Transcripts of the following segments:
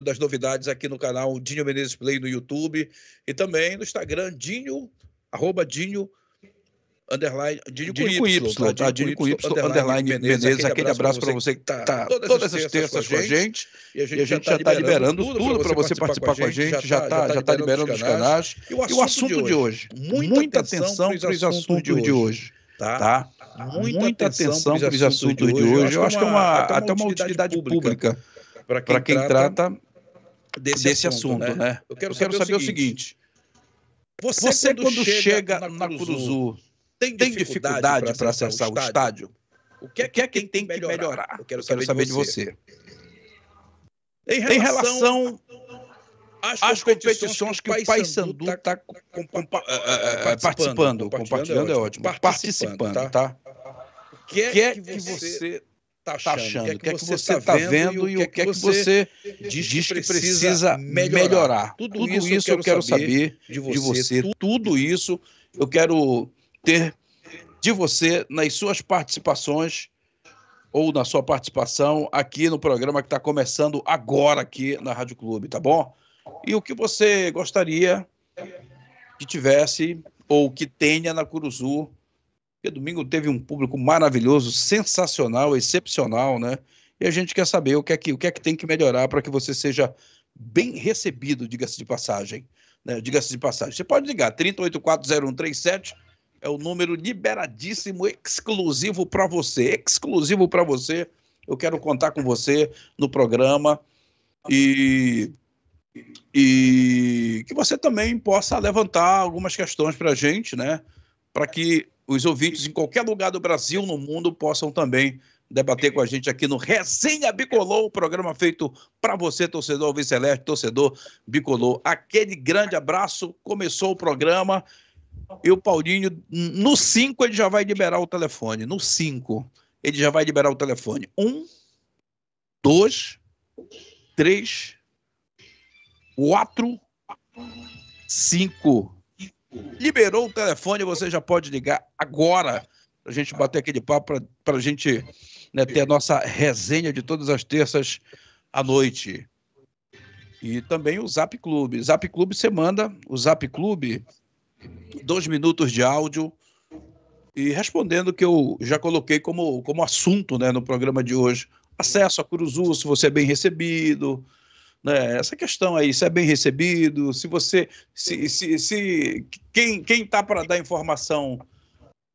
das novidades aqui no canal Dinho Menezes Play no YouTube e também no Instagram, Dinho, arroba Dinho, underline, Dinho, Dinho com Y, tá? tá? Dinho com Y, underline Menezes. Menezes. Aquele abraço para você que está tá todas as terças com a gente. E a gente, já está tá liberando tudo para você participar com a gente. Já está já tá liberando os canais. E o assunto de hoje, muita atenção para os assuntos de hoje. Tá? Muita, muita atenção para os assuntos de hoje. Eu acho que é uma, até uma utilidade pública para quem trata desse, desse assunto, assunto, né? né? Eu quero, Eu quero saber, saber, o seguinte: você, você quando, quando, chega, na Curuzu, tem, dificuldade para acessar, o estádio? O que é que, que, tem que melhorar? melhorar? Eu quero, Eu quero saber, de você. De você. Em relação, em relação às, às competições, que o Paysandu está tá, tá participando, compartilhando é ótimo, participando, tá? tá? O que é que você está achando, o que é que, você está vendo e o que é que você diz que precisa melhorar. Tudo, isso eu quero saber de você. Tudo isso eu quero ter de você nas suas participações ou na sua participação aqui no programa que está começando agora aqui na Rádio Clube, tá bom? E o que você gostaria que tivesse ou que tenha na Curuzu porque domingo teve um público maravilhoso, sensacional, excepcional, né? E a gente quer saber o que é que, o que, é que tem que melhorar para que você seja bem recebido, diga-se de passagem. Né? Diga-se de passagem. Você pode ligar, 30840137 é o número liberadíssimo, exclusivo para você. Exclusivo para você. Eu quero contar com você no programa e, e que você também possa levantar algumas questões para a gente, né? Para que os ouvintes em qualquer lugar do Brasil, no mundo, possam também debater com a gente aqui no Resenha Bicolor, o programa feito para você, torcedor Viceleste, torcedor Bicolor. Aquele grande abraço, começou o programa e o Paulinho, no 5 ele já vai liberar o telefone, no 5 ele já vai liberar o telefone. Um, dois, três, quatro, cinco. Liberou o telefone, você já pode ligar agora para a gente bater aquele papo, para a gente né, ter a nossa resenha de todas as terças à noite. E também o Zap Clube. Zap Clube você manda o Zap Clube, dois minutos de áudio, e respondendo que eu já coloquei como, como assunto né, no programa de hoje. Acesso a Curuzu, se você é bem recebido, né? Essa questão aí, se é bem recebido, se você, se, se, se quem quem está para dar informação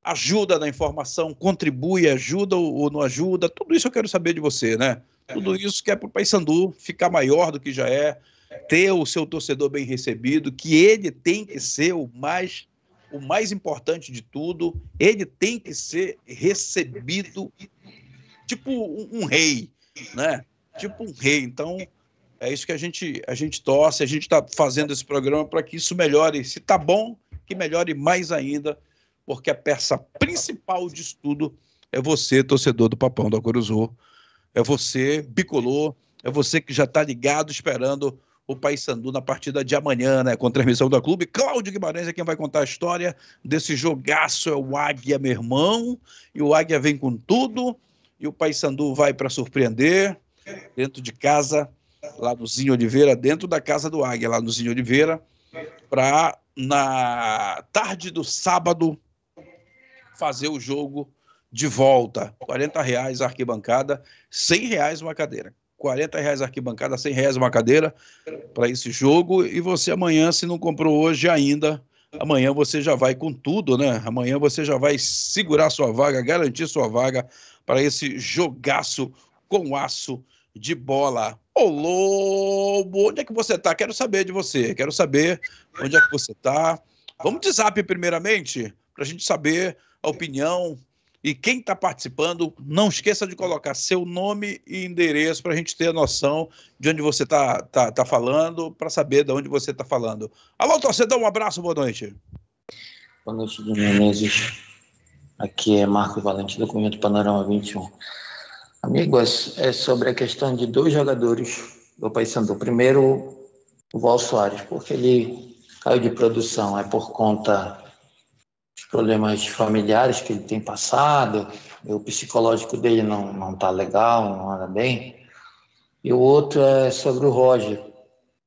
ajuda na informação, contribui, ajuda ou não ajuda, tudo isso eu quero saber de você, né? Tudo isso que é para o Paysandu ficar maior do que já é, ter o seu torcedor bem recebido, que ele tem que ser o mais o mais importante de tudo, ele tem que ser recebido tipo um, um rei, né? Tipo um rei. Então, é isso que a gente, a gente torce, a gente está fazendo esse programa para que isso melhore. Se está bom, que melhore mais ainda, porque a peça principal disso tudo é você, torcedor do Papão da Coruzu. É você, bicolor, é você que já está ligado esperando o Paysandu na partida de amanhã, né? Com transmissão da clube. Cláudio Guimarães é quem vai contar a história desse jogaço. É o Águia, meu irmão. E o Águia vem com tudo. E o Paysandu vai para surpreender dentro de casa lá no Zinho Oliveira, dentro da casa do Águia, lá no Zinho Oliveira, para na tarde do sábado fazer o jogo de volta. 40 reais arquibancada, 100 reais uma cadeira. 40 reais arquibancada, 100 reais uma cadeira para esse jogo. E você amanhã, se não comprou hoje ainda, amanhã você já vai com tudo, né? Amanhã você já vai segurar sua vaga, garantir sua vaga para esse jogaço com aço de bola. Ô Lobo, onde é que você tá? Quero saber de você. Quero saber onde é que você tá. Vamos de zap primeiramente, para a gente saber a opinião e quem está participando. Não esqueça de colocar seu nome e endereço para a gente ter a noção de onde você está tá, tá falando, para saber de onde você está falando. Alô, torcedor, um abraço, boa noite. Boa noite, Menezes. Aqui é Marcos Valente, documento Panorama 21. Amigos, é sobre a questão de dois jogadores do Paysandu. Primeiro, o Val Soares, porque ele caiu de produção. É por conta dos problemas familiares que ele tem passado, o psicológico dele não, não tá legal, não anda bem. E o outro é sobre o Roger.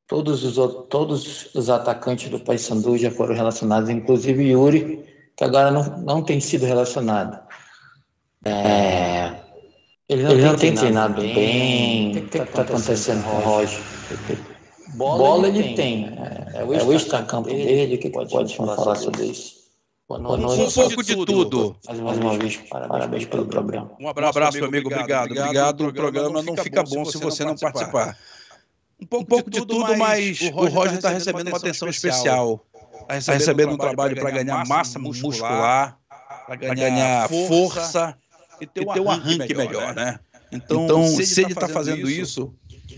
Todos os, todos os atacantes do Paysandu já foram relacionados, inclusive Yuri, que agora não, não tem sido relacionado. É, ele não, ele tem, não tem treinado, treinado bem. O que está acontecendo com o Roger? Bola, Bola ele, tem. tem. É, é, o extra-campo dele. O que pode, pode falar, falar sobre isso? Boa noite. Um pouco de tudo. Mais uma, mais uma vez, parabéns, parabéns pelo programa. Um abraço, um abraço meu amigo. Obrigado. Obrigado. O programa não fica bom se você não participar. Um pouco, um pouco de, tudo, de mas o Roger está recebendo uma atenção especial. Está recebendo, recebendo um trabalho para ganhar massa muscular, para ganhar força e ter um arranque melhor, né? Então, então se ele está fazendo isso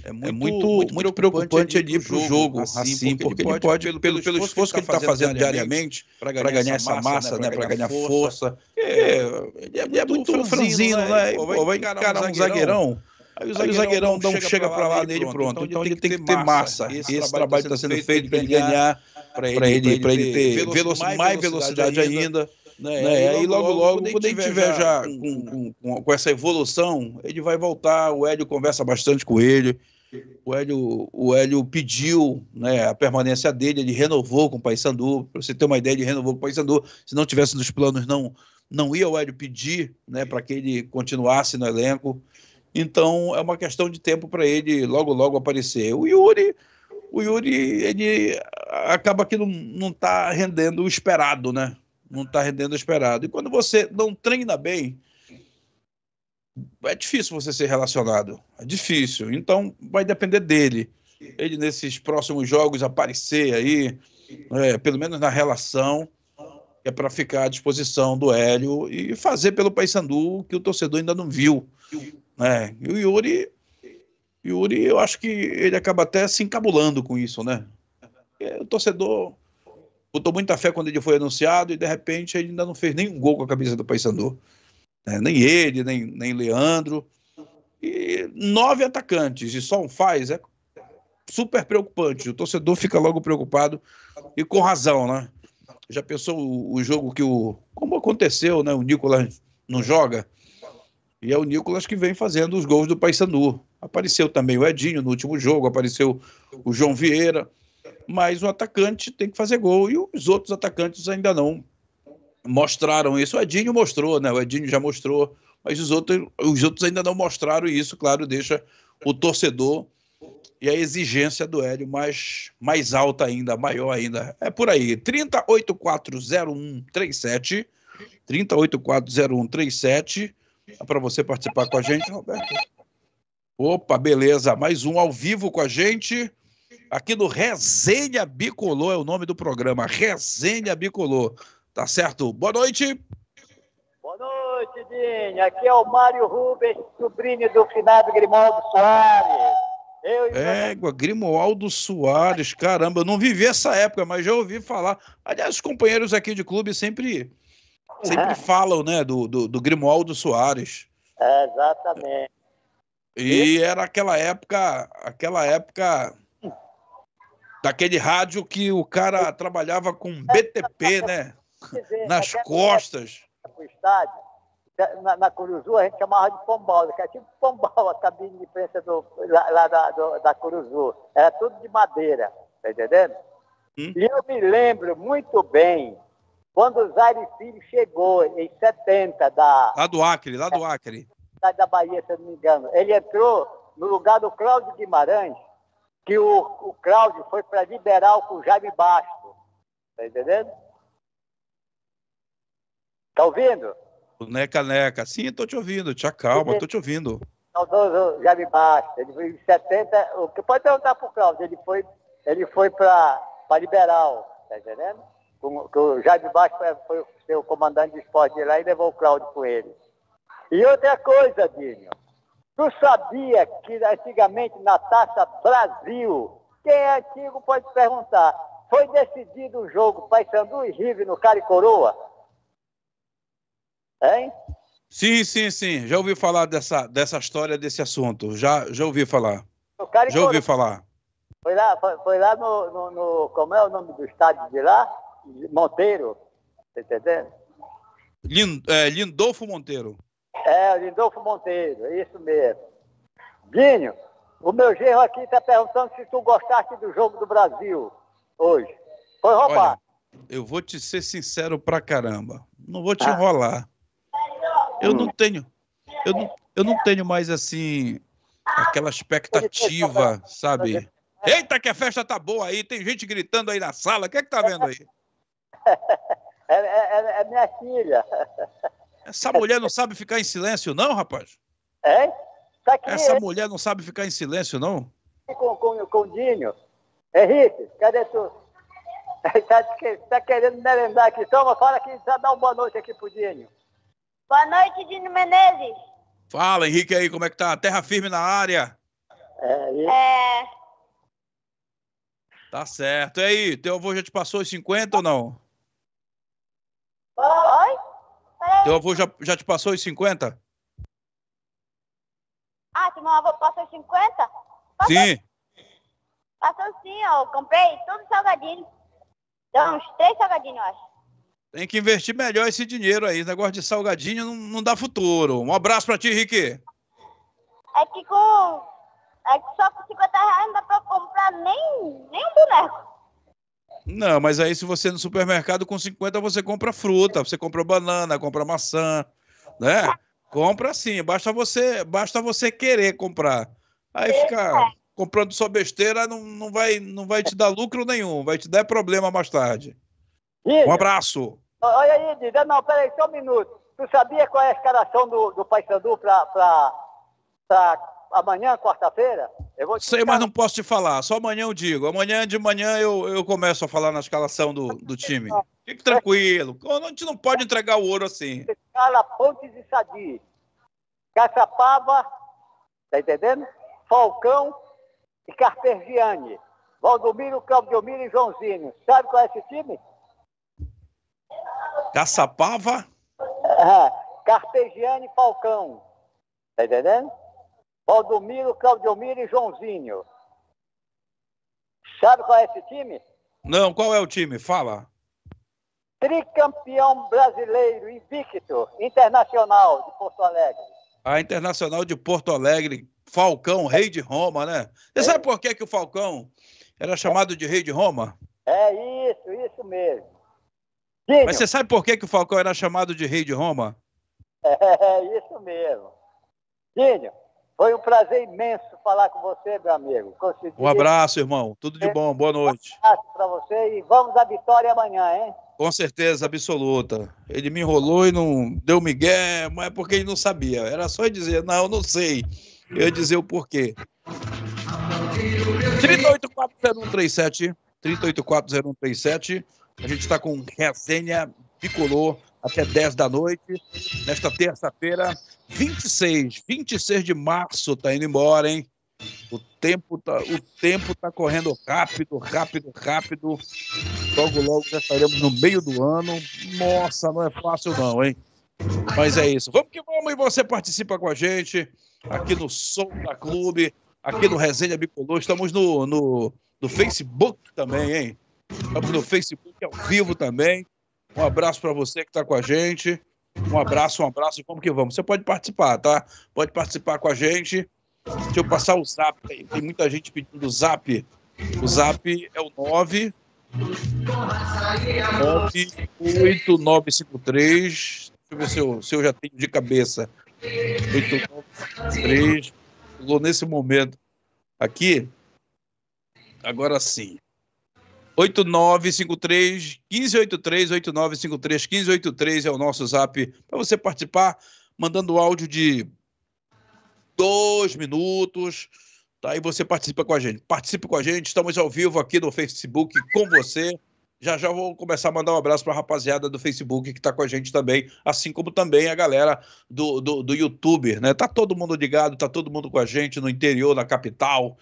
é muito, é muito, muito, muito preocupante ele ir para o jogo assim, assim porque, porque ele pode, pelo, pelo, pelo esforço que ele está fazendo diariamente para ganhar, ganhar, essa massa, né, para ganhar força. É, ele, é, ele é muito franzino, né? Pô, vai encarar um zagueirão. Aí o zagueirão, o zagueirão não chega para lá nele pronto. Então ele tem que ter massa. Esse trabalho está sendo feito para ele ganhar, para ele, para ele ter mais velocidade ainda. Né? né? Aí logo, logo, quando ele estiver já com, com, com, essa evolução, ele vai voltar. O Hélio conversa bastante com ele. O Hélio, o Hélio pediu né, a permanência dele, ele renovou com o Paysandu. Para você ter uma ideia, ele renovou com o Paysandu. Se não tivesse nos planos, não, não ia o Hélio pedir né, para que ele continuasse no elenco. Então é uma questão de tempo para ele logo, logo aparecer. O Yuri, o Yuri, ele acaba que não está rendendo o esperado, né? Não está rendendo o esperado. E quando você não treina bem, é difícil você ser relacionado. É difícil. Então, vai depender dele. Ele, nesses próximos jogos, aparecer aí, é, pelo menos na relação, é para ficar à disposição do Hélio e fazer pelo Paysandu que o torcedor ainda não viu. Né? E o Yuri, Yuri, eu acho que ele acaba até se encabulando com isso, né? o torcedor botou muita fé quando ele foi anunciado e de repente ele ainda não fez nenhum gol com a camisa do Paysandu. Né? Nem ele, nem, nem Leandro. E nove atacantes e só um faz é super preocupante. O torcedor fica logo preocupado e com razão, né? Já pensou o, o jogo que o. Como aconteceu, né? O Nicolas não joga. E é o Nicolas que vem fazendo os gols do Paysandu. Apareceu também o Edinho no último jogo, apareceu o João Vieira. Mas o atacante tem que fazer gol e os outros atacantes ainda não mostraram isso. O Edinho mostrou, né? O Edinho já mostrou, mas os outros, os outros ainda não mostraram isso. Claro, deixa o torcedor e a exigência do Hélio mais, mais alta ainda, maior ainda. É por aí. 30840137. 30840137. É para você participar com a gente, Roberto. Opa, beleza. Mais um ao vivo com a gente. Aqui no Resenha Bicolor é o nome do programa. Resenha Bicolor. Tá certo? Boa noite. Boa noite, Dinho. Aqui é o Mário Rubens, sobrinho do finado Grimaldo Soares. Eu Égua, Grimoaldo Soares, caramba, eu não vivi essa época, mas já ouvi falar. Aliás, os companheiros aqui de clube sempre, sempre é. falam, né, do, do, do Grimoaldo Soares. É, exatamente. E era aquela época, aquela época daquele rádio que o cara trabalhava com BTP, né? nas costas. O estádio, na, na Curuzu, a gente chamava de Pombal, que é tipo Pombal, a cabine de imprensa do, lá, lá da, do, da Curuzu. Era tudo de madeira, tá entendendo? Hum? E eu me lembro muito bem quando o Zaire Filho chegou em 70 da. Lá do Acre, lá do Acre. Da Bahia, se eu não me engano. Ele entrou no lugar do Cláudio Guimarães, que o, o Cláudio foi para liberal com o Jaime Basto. Tá entendendo? Tá ouvindo? Neca, neca. Sim, estou te ouvindo. Te acalma, estou te ouvindo. Saudoso Jaime Basta. Ele foi em 70. O que pode perguntar para o Cláudio? Ele foi, ele foi para Liberal, tá entendendo? Com, com o Jaime Basta foi, foi o comandante de esporte lá e levou o Cláudio com ele. E outra coisa, Dinho. Tu sabia que antigamente na Taça Brasil, quem é antigo pode perguntar, foi decidido o jogo Paysandu e Rive no Cara e Coroa? Hein? Sim, sim, sim. Já ouvi falar dessa, dessa história, desse assunto. Já, já ouvi falar. Já ouvi falar. Foi lá, foi, foi lá no, no, no, Como é o nome do estádio de lá? Monteiro. Tá entendendo? Lind, é, Lindolfo Monteiro. É, Lindolfo Monteiro, é isso mesmo. Guinho, O meu genro aqui está perguntando se tu gostaste do jogo do Brasil hoje. Foi roubado. Olha, eu vou te ser sincero pra caramba. Não vou te ah. enrolar. Eu não tenho. Eu não, eu não tenho mais assim aquela expectativa, sabe? Eita, que a festa tá boa aí, tem gente gritando aí na sala. O que é que tá vendo aí? É, é, é, é minha filha. Essa mulher não sabe ficar em silêncio, não, rapaz? É? Tá aqui, Essa mulher não sabe ficar em silêncio, não? Com, com, com o Dinho. Henrique, cadê tu? Tá, tá querendo merendar aqui. Toma, fala aqui, já dá uma boa noite aqui pro Dinho. Boa noite, Dinho Menezes. Fala, Henrique, aí, como é que tá? Terra firme na área. É. E... é... Tá certo. E aí, teu avô já te passou os 50 ou não? Oi? Teu avô já, já te passou os 50? Ah, teu avô passou os 50? Passou. Sim. Passou sim, ó. Comprei tudo salgadinho. Deu uns três salgadinhos, eu acho. Tem que investir melhor esse dinheiro aí. Esse negócio de salgadinho não, não dá futuro. Um abraço pra ti, Henrique. É que com. É que só com 50 reais não dá pra comprar nem, nem um boneco. Não, mas aí se você no supermercado com 50 você compra fruta, você compra banana, compra maçã, né? Compra sim, basta você, basta você querer comprar. Aí ficar comprando só besteira não, não, vai, não vai te dar lucro nenhum, vai te dar problema mais tarde. Um abraço. Olha aí, Dida, não, peraí, só um minuto. Tu sabia qual é a escalação do, do Paysandu para amanhã, quarta-feira? Sei, mas não posso te falar. Só amanhã eu digo. Amanhã de manhã eu, eu começo a falar na escalação do, do time. Fique tranquilo. A gente não pode entregar o ouro assim. Escala Pontes e Sadi. Caçapava, tá entendendo? Falcão e Carpegiani. Valdomiro, Claudiomiro e Joãozinho. Sabe qual é esse time? Caçapava? Carpegiani e Falcão. Tá entendendo? Valdomiro, Claudiomiro e Joãozinho. Sabe qual é esse time? Não, qual é o time? Fala. Tricampeão brasileiro, invicto, internacional de Porto Alegre. A Internacional de Porto Alegre, Falcão, rei de Roma, né? Você é. sabe por que, que o Falcão era chamado de rei de Roma? É isso, isso mesmo. Mas você sabe por que, que o Falcão era chamado de rei de Roma? É isso mesmo. Dínio, foi um prazer imenso falar com você, meu amigo. Consegui... Um abraço, irmão. Tudo de bom. Boa noite. Um abraço para você e vamos à vitória amanhã, hein? Com certeza absoluta. Ele me enrolou e não deu migué, mas é porque ele não sabia. Era só dizer, não, eu não sei. Eu ia dizer o porquê. 3840137. 3840137. A gente está com resenha bicolor até 10 da noite, nesta terça-feira, 26, 26 de março, tá indo embora, hein? O tempo tá, o tempo tá correndo rápido, rápido, rápido. Logo, logo já estaremos no meio do ano. Nossa, não é fácil não, hein? Mas é isso. Vamos que vamos e você participa com a gente aqui no Som da Clube, aqui no Resenha Bicolor. Estamos no, no, no Facebook também, hein? Estamos no Facebook ao vivo também. Um abraço para você que está com a gente. Um abraço, um abraço. Vamos que vamos. Você pode participar, tá? Pode participar com a gente. Deixa eu passar o zap. Tem muita gente pedindo o zap. O zap é o 9 98953. Deixa eu ver se eu, se eu já tenho de cabeça. 8953. Chegou nesse momento aqui. Agora sim. 8953 1583 8953 1583 é o nosso zap para você participar, mandando áudio de dois minutos. Tá? E você participa com a gente. Participe com a gente, estamos ao vivo aqui no Facebook com você. Já já vou começar a mandar um abraço para a rapaziada do Facebook que está com a gente também, assim como também a galera do, do, do YouTube, né? Tá todo mundo ligado, tá todo mundo com a gente no interior, na capital,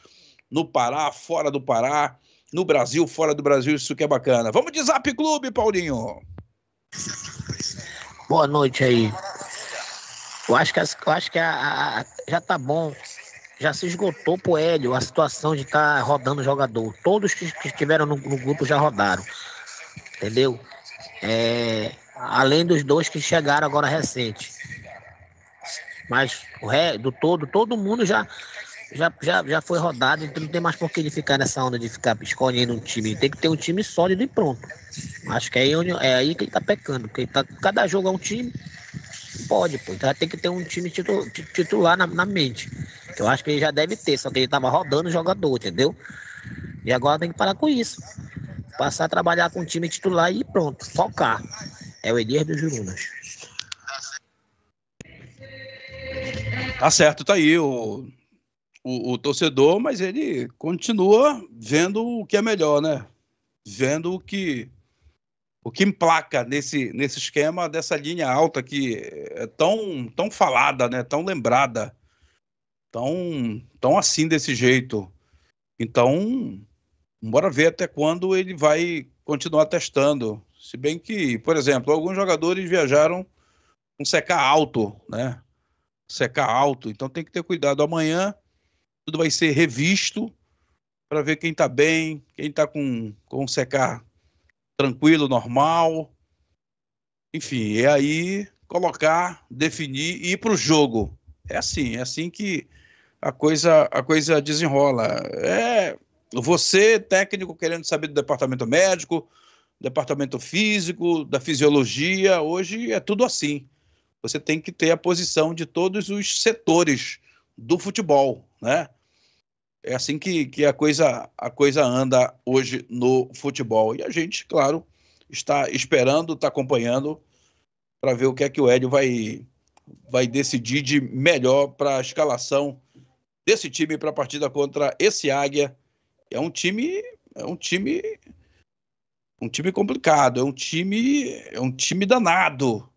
no Pará, fora do Pará no Brasil, fora do Brasil, isso que é bacana. Vamos de Zap Clube, Paulinho. Boa noite aí. Eu acho que, eu acho que a, a, já tá bom. Já se esgotou pro Hélio a situação de estar tá rodando jogador. Todos que, que estiveram no, no, grupo já rodaram. Entendeu? É, além dos dois que chegaram agora recente. Mas o ré, do todo, todo mundo já já, já, já foi rodado, então não tem mais por que ele ficar nessa onda de ficar escolhendo um time. Tem que ter um time sólido e pronto. Acho que é aí, onde, é aí que ele tá pecando, porque tá, cada jogo é um time. Pode, pô. Então tem que ter um time titular na, na mente. Eu acho que ele já deve ter, só que ele tava rodando o jogador, entendeu? E agora tem que parar com isso. Passar a trabalhar com o time titular e pronto, focar. É o Elias dos Jurunas. Tá certo, tá aí o, o, o, torcedor, mas ele continua vendo o que é melhor, né? Vendo o que o que emplaca nesse, nesse esquema dessa linha alta que é tão, tão falada, né? Tão lembrada, tão, tão assim desse jeito. Então, bora ver até quando ele vai continuar testando. Se bem que, por exemplo, alguns jogadores viajaram com secar alto, né? secar alto. Então tem que ter cuidado. Amanhã tudo vai ser revisto para ver quem está bem, quem está com, com secar tranquilo, normal. Enfim, é aí colocar, definir e ir para o jogo. É assim, é assim que a coisa, a coisa desenrola. É você, técnico, querendo saber do departamento médico, departamento físico, da fisiologia, hoje é tudo assim você tem que ter a posição de todos os setores do futebol, né? É assim que, que a, coisa, a coisa anda hoje no futebol. E a gente, claro, está esperando, está acompanhando para ver o que é que o Hélio vai, vai decidir de melhor para a escalação desse time para a partida contra esse Águia. É um time, é um time, um time complicado, é um time, é um time danado.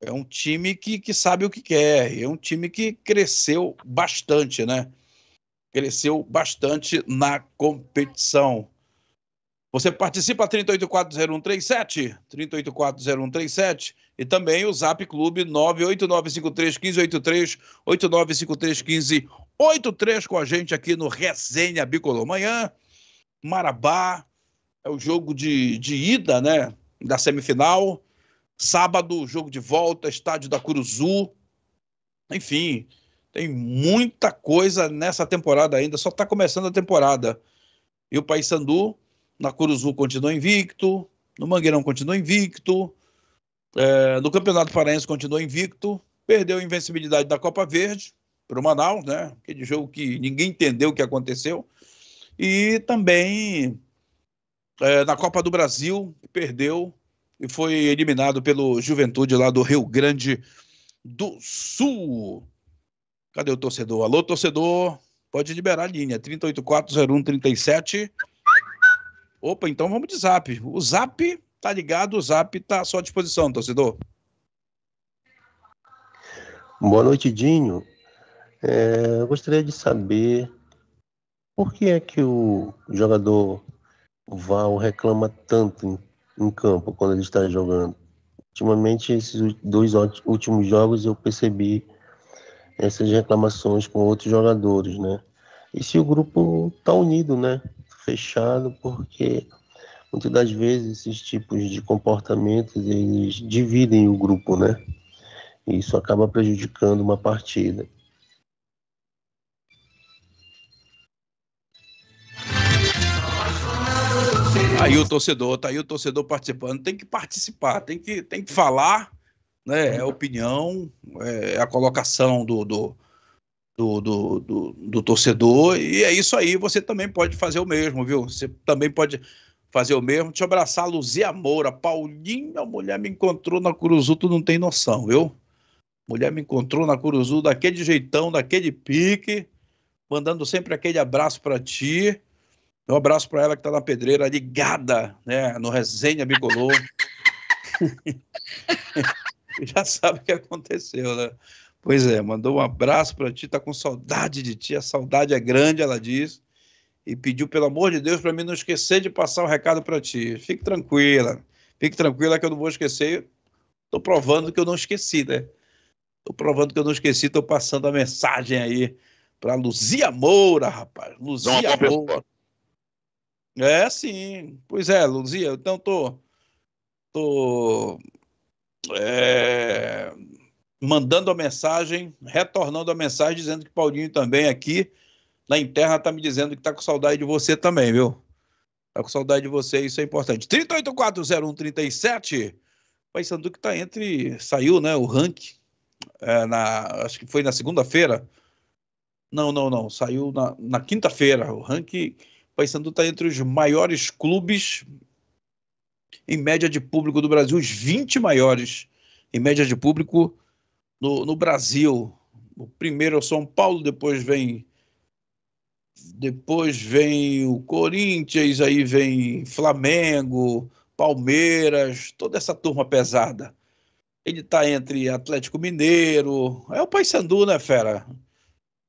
É um time que, que sabe o que quer, é um time que cresceu bastante, né? Cresceu bastante na competição. Você participa 3840137, 3840137 e também o Zap Clube 989531583, 89531583 com a gente aqui no Resenha Bicolor. Amanhã, Marabá, é o jogo de, de ida, né, da semifinal. Sábado, jogo de volta, estádio da Curuzu. Enfim, tem muita coisa nessa temporada ainda, só está começando a temporada. E o Paysandu, na Curuzu, continua invicto, no Mangueirão continua invicto, é, no Campeonato Paraense continua invicto, perdeu a invencibilidade da Copa Verde para o Manaus, né? Aquele jogo que ninguém entendeu o que aconteceu. E também é, na Copa do Brasil, perdeu e foi eliminado pelo Juventude lá do Rio Grande do Sul. Cadê o torcedor? Alô, torcedor, pode liberar a linha, 3840137. Opa, então vamos de zap. O zap tá ligado, o zap tá à sua disposição, torcedor. Boa noite, Dinho. É, eu gostaria de saber por que é que o jogador Val reclama tanto em campo quando ele está jogando. Ultimamente, esses dois últimos jogos eu percebi essas reclamações com outros jogadores, né? E se o grupo está unido, né? Fechado, porque muitas das vezes esses tipos de comportamentos eles dividem o grupo, né? E isso acaba prejudicando uma partida. aí o torcedor, tá aí o torcedor participando. Tem que participar, tem que, tem que falar, né? É a opinião, é a colocação do, do, do, do, do, do torcedor. E é isso aí, você também pode fazer o mesmo, viu? Você também pode fazer o mesmo. Te abraçar, Luzia Moura. Paulinho, a mulher me encontrou na Curuzu, tu não tem noção, viu? Mulher me encontrou na Curuzu daquele jeitão, daquele pique, mandando sempre aquele abraço para ti. Um abraço para ela que está na pedreira, ligada né, no Resenha Bicolor. Já sabe o que aconteceu, né? Pois é, mandou um abraço para ti, tá com saudade de ti, a saudade é grande, ela diz, e pediu, pelo amor de Deus, para mim não esquecer de passar o um recado para ti. Fique tranquila, fique tranquila que eu não vou esquecer. Estou provando que eu não esqueci, né? Estou provando que eu não esqueci, estou passando a mensagem aí para Luzia Moura, rapaz. Luzia Moura. É, sim. Pois é, Luzia, então tô. tô é, mandando a mensagem, retornando a mensagem, dizendo que Paulinho também aqui na interna tá me dizendo que tá com saudade de você também, viu? Tá com saudade de você, isso é importante. 3840137. Paysandu que tá entre. Saiu, né? O ranking. É, na, acho que foi na segunda-feira. Não, não, não. Saiu na, na quinta-feira. O ranking. Paysandu tá entre os maiores clubes em média de público do Brasil, os 20 maiores em média de público no, no Brasil. O primeiro é o São Paulo, depois vem depois vem o Corinthians, aí vem Flamengo, Palmeiras, toda essa turma pesada. Ele está entre Atlético Mineiro, é o Paysandu, né, fera?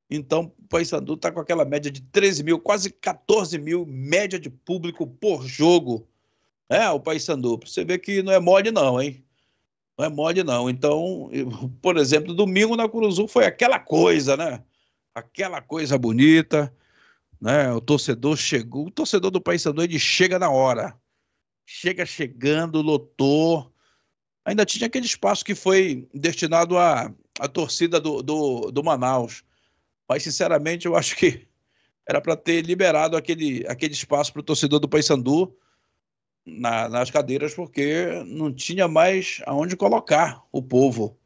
Então, o Paysandu está com aquela média de 13 mil, quase 14 mil, média de público por jogo. É, o Paysandu. Você vê que não é mole, não, hein? Não é mole, não. Então, por exemplo, domingo na Curuzu foi aquela coisa, né? Aquela coisa bonita né? O torcedor chegou, o torcedor do Paysandu ele chega na hora. Chega chegando, lotou. Ainda tinha aquele espaço que foi destinado à, à torcida do, do, do Manaus. Mas, sinceramente, eu acho que era para ter liberado aquele, aquele espaço para o torcedor do Paysandu na, nas cadeiras, porque não tinha mais aonde colocar o povo.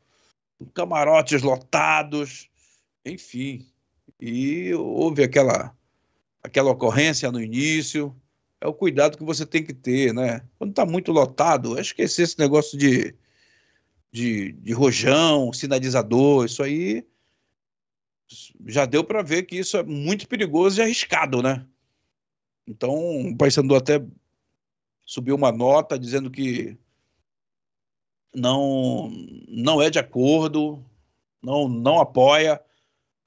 Camarotes lotados, enfim. E houve aquela aquela ocorrência no início. É o cuidado que você tem que ter, né? Quando está muito lotado, é esquecer esse negócio de, de, de rojão, sinalizador, isso aí já deu para ver que isso é muito perigoso e arriscado, né? Então, o Paysandu até subiu uma nota dizendo que não não é de acordo, não não apoia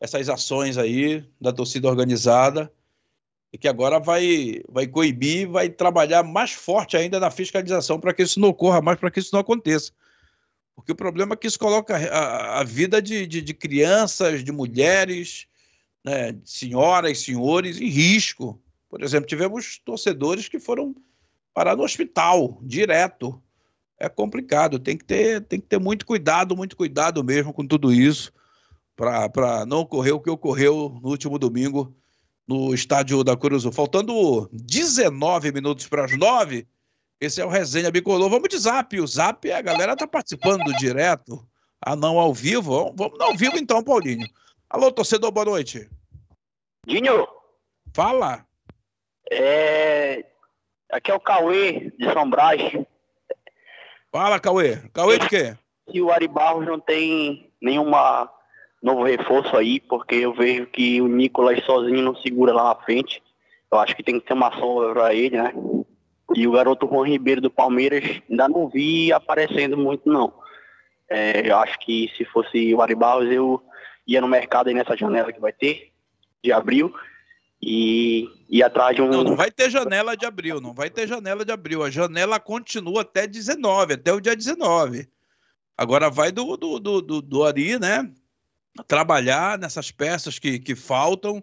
essas ações aí da torcida organizada e que agora vai, vai coibir, vai trabalhar mais forte ainda na fiscalização para que isso não ocorra mais, para que isso não aconteça. Porque o problema é que isso coloca a, a vida de, de, de, crianças, de mulheres, né, de senhoras, senhores em risco. Por exemplo, tivemos torcedores que foram parar no hospital direto. É complicado, tem que ter, tem que ter muito cuidado, muito cuidado mesmo com tudo isso, para não ocorrer o que ocorreu no último domingo no estádio da Curuzu. Faltando 19 minutos para as 9, esse é o Resenha Bicolor. Vamos de zap. O zap, a galera tá participando direto. Ah, não, ao vivo. Vamos ao vivo então, Paulinho. Alô, torcedor, boa noite. Dinho. Fala. É... Aqui é o Cauê, de São Brás. Fala, Cauê. Cauê de quê? Se o Ari Barros não tem nenhuma novo reforço aí, porque eu vejo que o Nicolas sozinho não segura lá na frente. Eu acho que tem que ter uma sombra para ele, né? E o garoto Juan Ribeiro do Palmeiras ainda não vi aparecendo muito, não. É, eu acho que se fosse o Aribaus, eu ia no mercado aí nessa janela que vai ter, de abril, e atrás de um. Não, não vai ter janela de abril, não vai ter janela de abril. A janela continua até 19, até o dia 19. Agora vai do, do, do, do, do Ari, né? trabalhar nessas peças que, que faltam.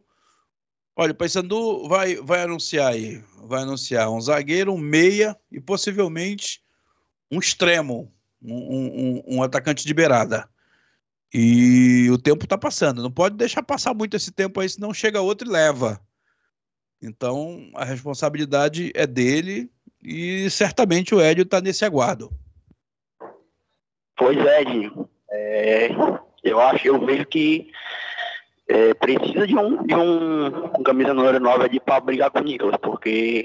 Olha, o Paysandu vai, vai anunciar aí, vai anunciar um zagueiro, um meia e possivelmente um extremo, um, um, um atacante de beirada. E o tempo está passando, não pode deixar passar muito esse tempo aí, senão chega outro e leva. Então a responsabilidade é dele e certamente o Hélio está nesse aguardo. Pois é, Dinho. É, eu acho, eu vejo que é, precisa de um, de um, camisa número 9 ali para brigar com o Nicolas, porque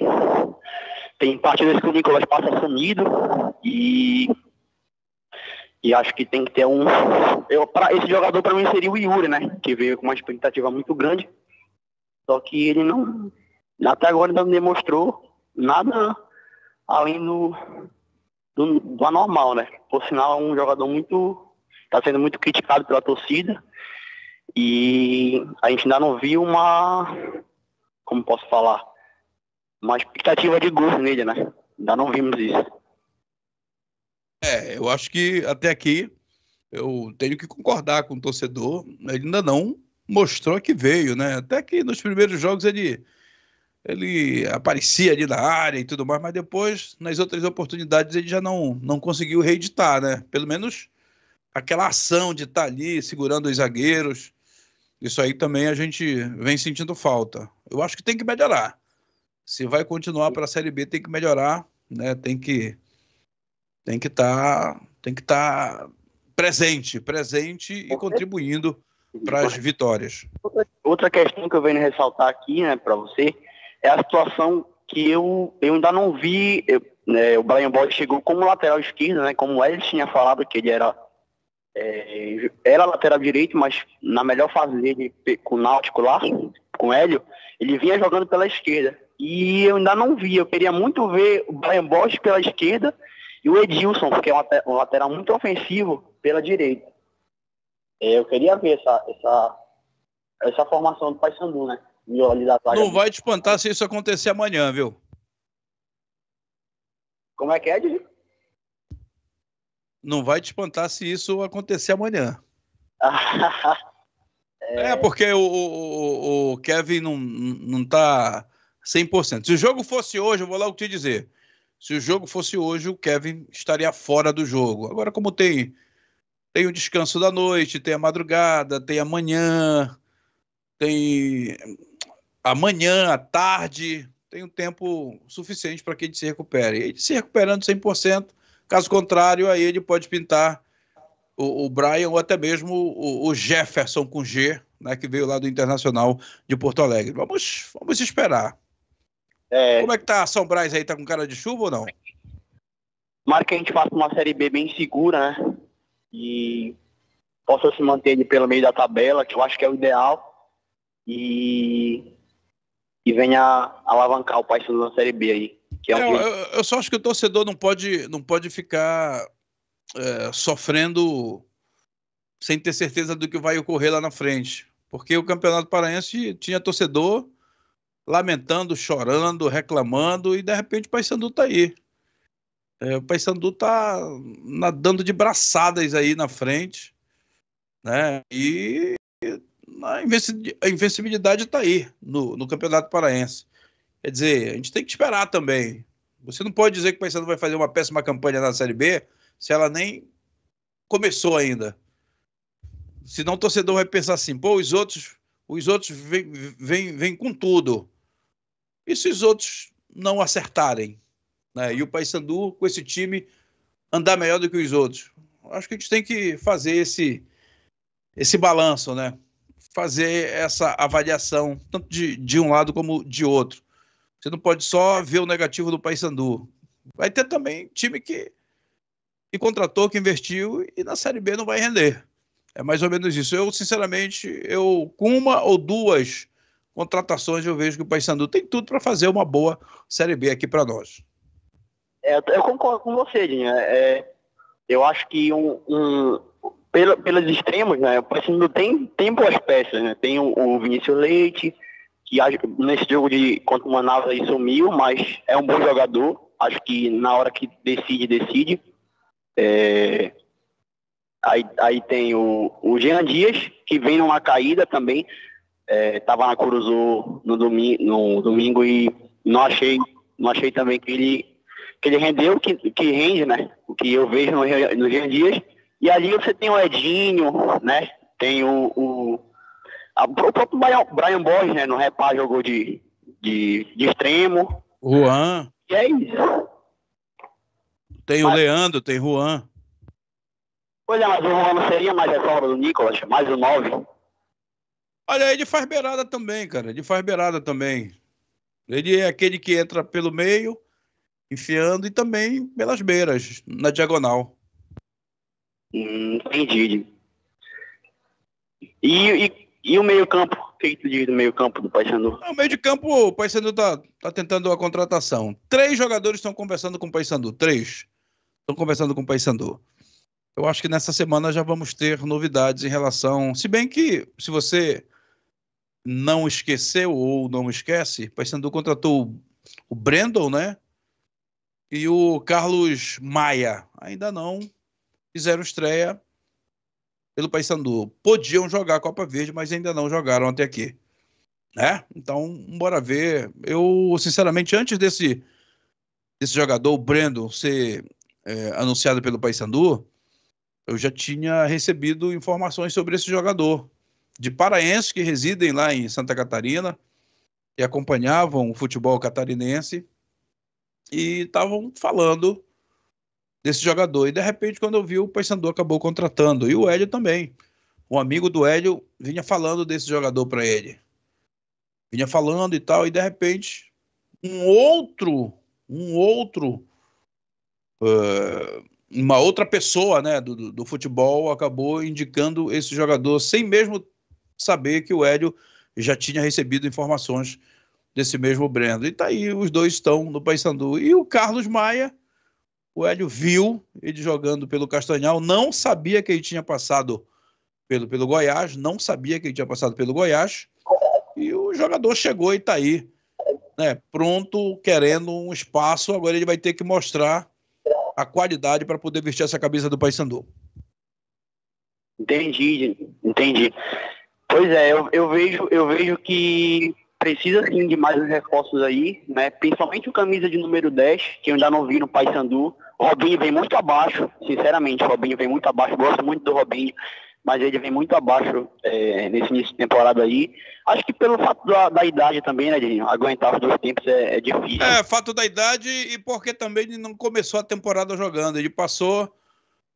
tem partidas que o Nicolas passa sumido e e acho que tem que ter um eu para esse jogador para mim seria o Yuri, né? Que veio com uma expectativa muito grande. Só que ele não até agora não demonstrou nada além do, do, do anormal, né? Por sinal, é um jogador muito está sendo muito criticado pela torcida e a gente ainda não viu uma, como posso falar, uma expectativa de gol nele, né? Ainda não vimos isso. É, eu acho que até aqui eu tenho que concordar com o torcedor. Ele ainda não mostrou que veio, né? Até que nos primeiros jogos ele ele aparecia ali na área e tudo mais, mas depois nas outras oportunidades ele já não não conseguiu reeditar, né? Pelo menos aquela ação de estar tá ali segurando os zagueiros. Isso aí também a gente vem sentindo falta. Eu acho que tem que melhorar. Se vai continuar para a Série B, tem que melhorar, né? Tem que tem que estar tá, tem que estar tá presente, presente e contribuindo para as vitórias. Outra questão que eu venho ressaltar aqui, né, para você, é a situação que eu, eu ainda não vi. Eu, né, o Brian Boyd chegou como lateral esquerdo, né, como ele tinha falado que ele era é, era lateral direito, mas na melhor fase dele com o Náutico lá, com o Hélio, ele vinha jogando pela esquerda. E eu ainda não vi, eu queria muito ver o Brian Bosch pela esquerda e o Edilson, que é um lateral muito ofensivo, pela direita. É, eu queria ver essa, essa, essa formação do Paysandu, né? Não vai te espantar se isso acontecer amanhã, viu? Como é que é, Didi? Não vai te espantar se isso acontecer amanhã. é... é, porque o, o, o, Kevin não, não tá 100%. Se o jogo fosse hoje, eu vou logo te dizer. Se o jogo fosse hoje, o Kevin estaria fora do jogo. Agora, como tem tem o descanso da noite, tem a madrugada, tem amanhã, tem amanhã, à tarde, tem um tempo suficiente para que ele se recupere. Ele se recuperando 100%, caso contrário, aí ele pode pintar o, o Brian ou até mesmo o, o, Jefferson com G, né, que veio lá do Internacional de Porto Alegre. Vamos, vamos esperar. É... Como é que tá a São Brás aí? Tá com cara de chuva ou não? Tomara que a gente faça uma Série B bem segura, né? E possa se manter pelo meio da tabela, que eu acho que é o ideal. E, e venha alavancar o Paysandu na Série B aí. Que é, é eu, eu, só acho que o torcedor não pode, não pode ficar é, sofrendo sem ter certeza do que vai ocorrer lá na frente. Porque o Campeonato Paraense tinha torcedor lamentando, chorando, reclamando, e de repente o Paysandu tá aí. É, o Paysandu tá nadando de braçadas aí na frente, né? E a invencibilidade está aí no, no Campeonato Paraense. Quer dizer, a gente tem que esperar também. Você não pode dizer que o Paysandu vai fazer uma péssima campanha na Série B se ela nem começou ainda. Senão o torcedor vai pensar assim, pô, os outros, os outros vêm vem, vem com tudo. E se os outros não acertarem? Né? E o Paysandu, com esse time, andar melhor do que os outros. Acho que a gente tem que fazer esse, esse balanço, né? Fazer essa avaliação, tanto de, de um lado como de outro. Você não pode só ver o negativo do Paysandu. Vai ter também time que, que contratou, que investiu e na Série B não vai render. É mais ou menos isso. Eu, sinceramente, eu com uma ou duas contratações, eu vejo que o Paysandu tem tudo para fazer uma boa Série B aqui para nós. É, eu concordo com você, Dinha. É, eu acho que um, um pela, pelos extremos, né, o Paysandu tem, tem boas peças, né? Tem o, o Vinícius Leite, que nesse jogo de contra o Manaus aí sumiu, mas é um bom jogador. Acho que na hora que decide, decide. É, aí, aí tem o, o Jean Dias, que vem numa caída também é, na Curuzu no domingo, no domingo e não achei, não achei também que ele, que ele rendeu, que, que rende, né? O que eu vejo no, no dia dias. E ali você tem o Edinho, né? Tem o, o, a, o próprio Brian, Brian Borges, né? No repá jogou de, de, de extremo. Juan. E é isso. Tem mas, o Leandro, tem Juan. Pois é, mas o Juan não seria mais a sobra do Nicolas, mais o 9. Olha, ele faz beirada também, cara. Ele faz beirada também. Ele é aquele que entra pelo meio, enfiando, e também pelas beiras, na diagonal. Hum, entendi. E, e, e o meio-campo? O que tu diz do meio-campo do Paysandu? O meio de campo, o Paysandu tá, tá tentando a contratação. Três jogadores estão conversando com o Paysandu. Três estão conversando com o Paysandu. Eu acho que nessa semana já vamos ter novidades em relação. Se bem que, se você não esqueceu ou não esquece, Paysandu contratou o Brandon, né? E o Carlos Maia. Ainda não fizeram estreia pelo Paysandu. Podiam jogar a Copa Verde, mas ainda não jogaram até aqui. Né? Então, bora ver. Eu, sinceramente, antes desse, desse jogador, o Brandon, ser é, anunciado pelo Paysandu, eu já tinha recebido informações sobre esse jogador de paraenses que residem lá em Santa Catarina e acompanhavam o futebol catarinense e estavam falando desse jogador. E de repente, quando eu vi, o Paysandu acabou contratando. E o Hélio também. Um amigo do Hélio vinha falando desse jogador para ele. Vinha falando e tal, e de repente, um outro, um outro, uh, uma outra pessoa né, do, do futebol acabou indicando esse jogador sem mesmo saber que o Hélio já tinha recebido informações desse mesmo Brendo. E tá aí, os dois estão no Paysandu. E o Carlos Maia, o Hélio viu ele jogando pelo Castanhal, não sabia que ele tinha passado pelo, pelo Goiás, não sabia que ele tinha passado pelo Goiás, e o jogador chegou e está aí, né, pronto, querendo um espaço, agora ele vai ter que mostrar a qualidade para poder vestir essa camisa do Paysandu. Entendi, entendi. Pois é, eu, eu, vejo, eu vejo que precisa sim de mais reforços aí, né? Principalmente o camisa de número 10, que eu ainda não vi no Paysandu. Robinho vem muito abaixo, sinceramente, Robinho vem muito abaixo, gosto muito do Robinho, mas ele vem muito abaixo é, nesse início de temporada aí. Acho que pelo fato da, da idade também, né, de aguentar os dois tempos é, é, difícil. É, fato da idade e porque também ele não começou a temporada jogando, ele passou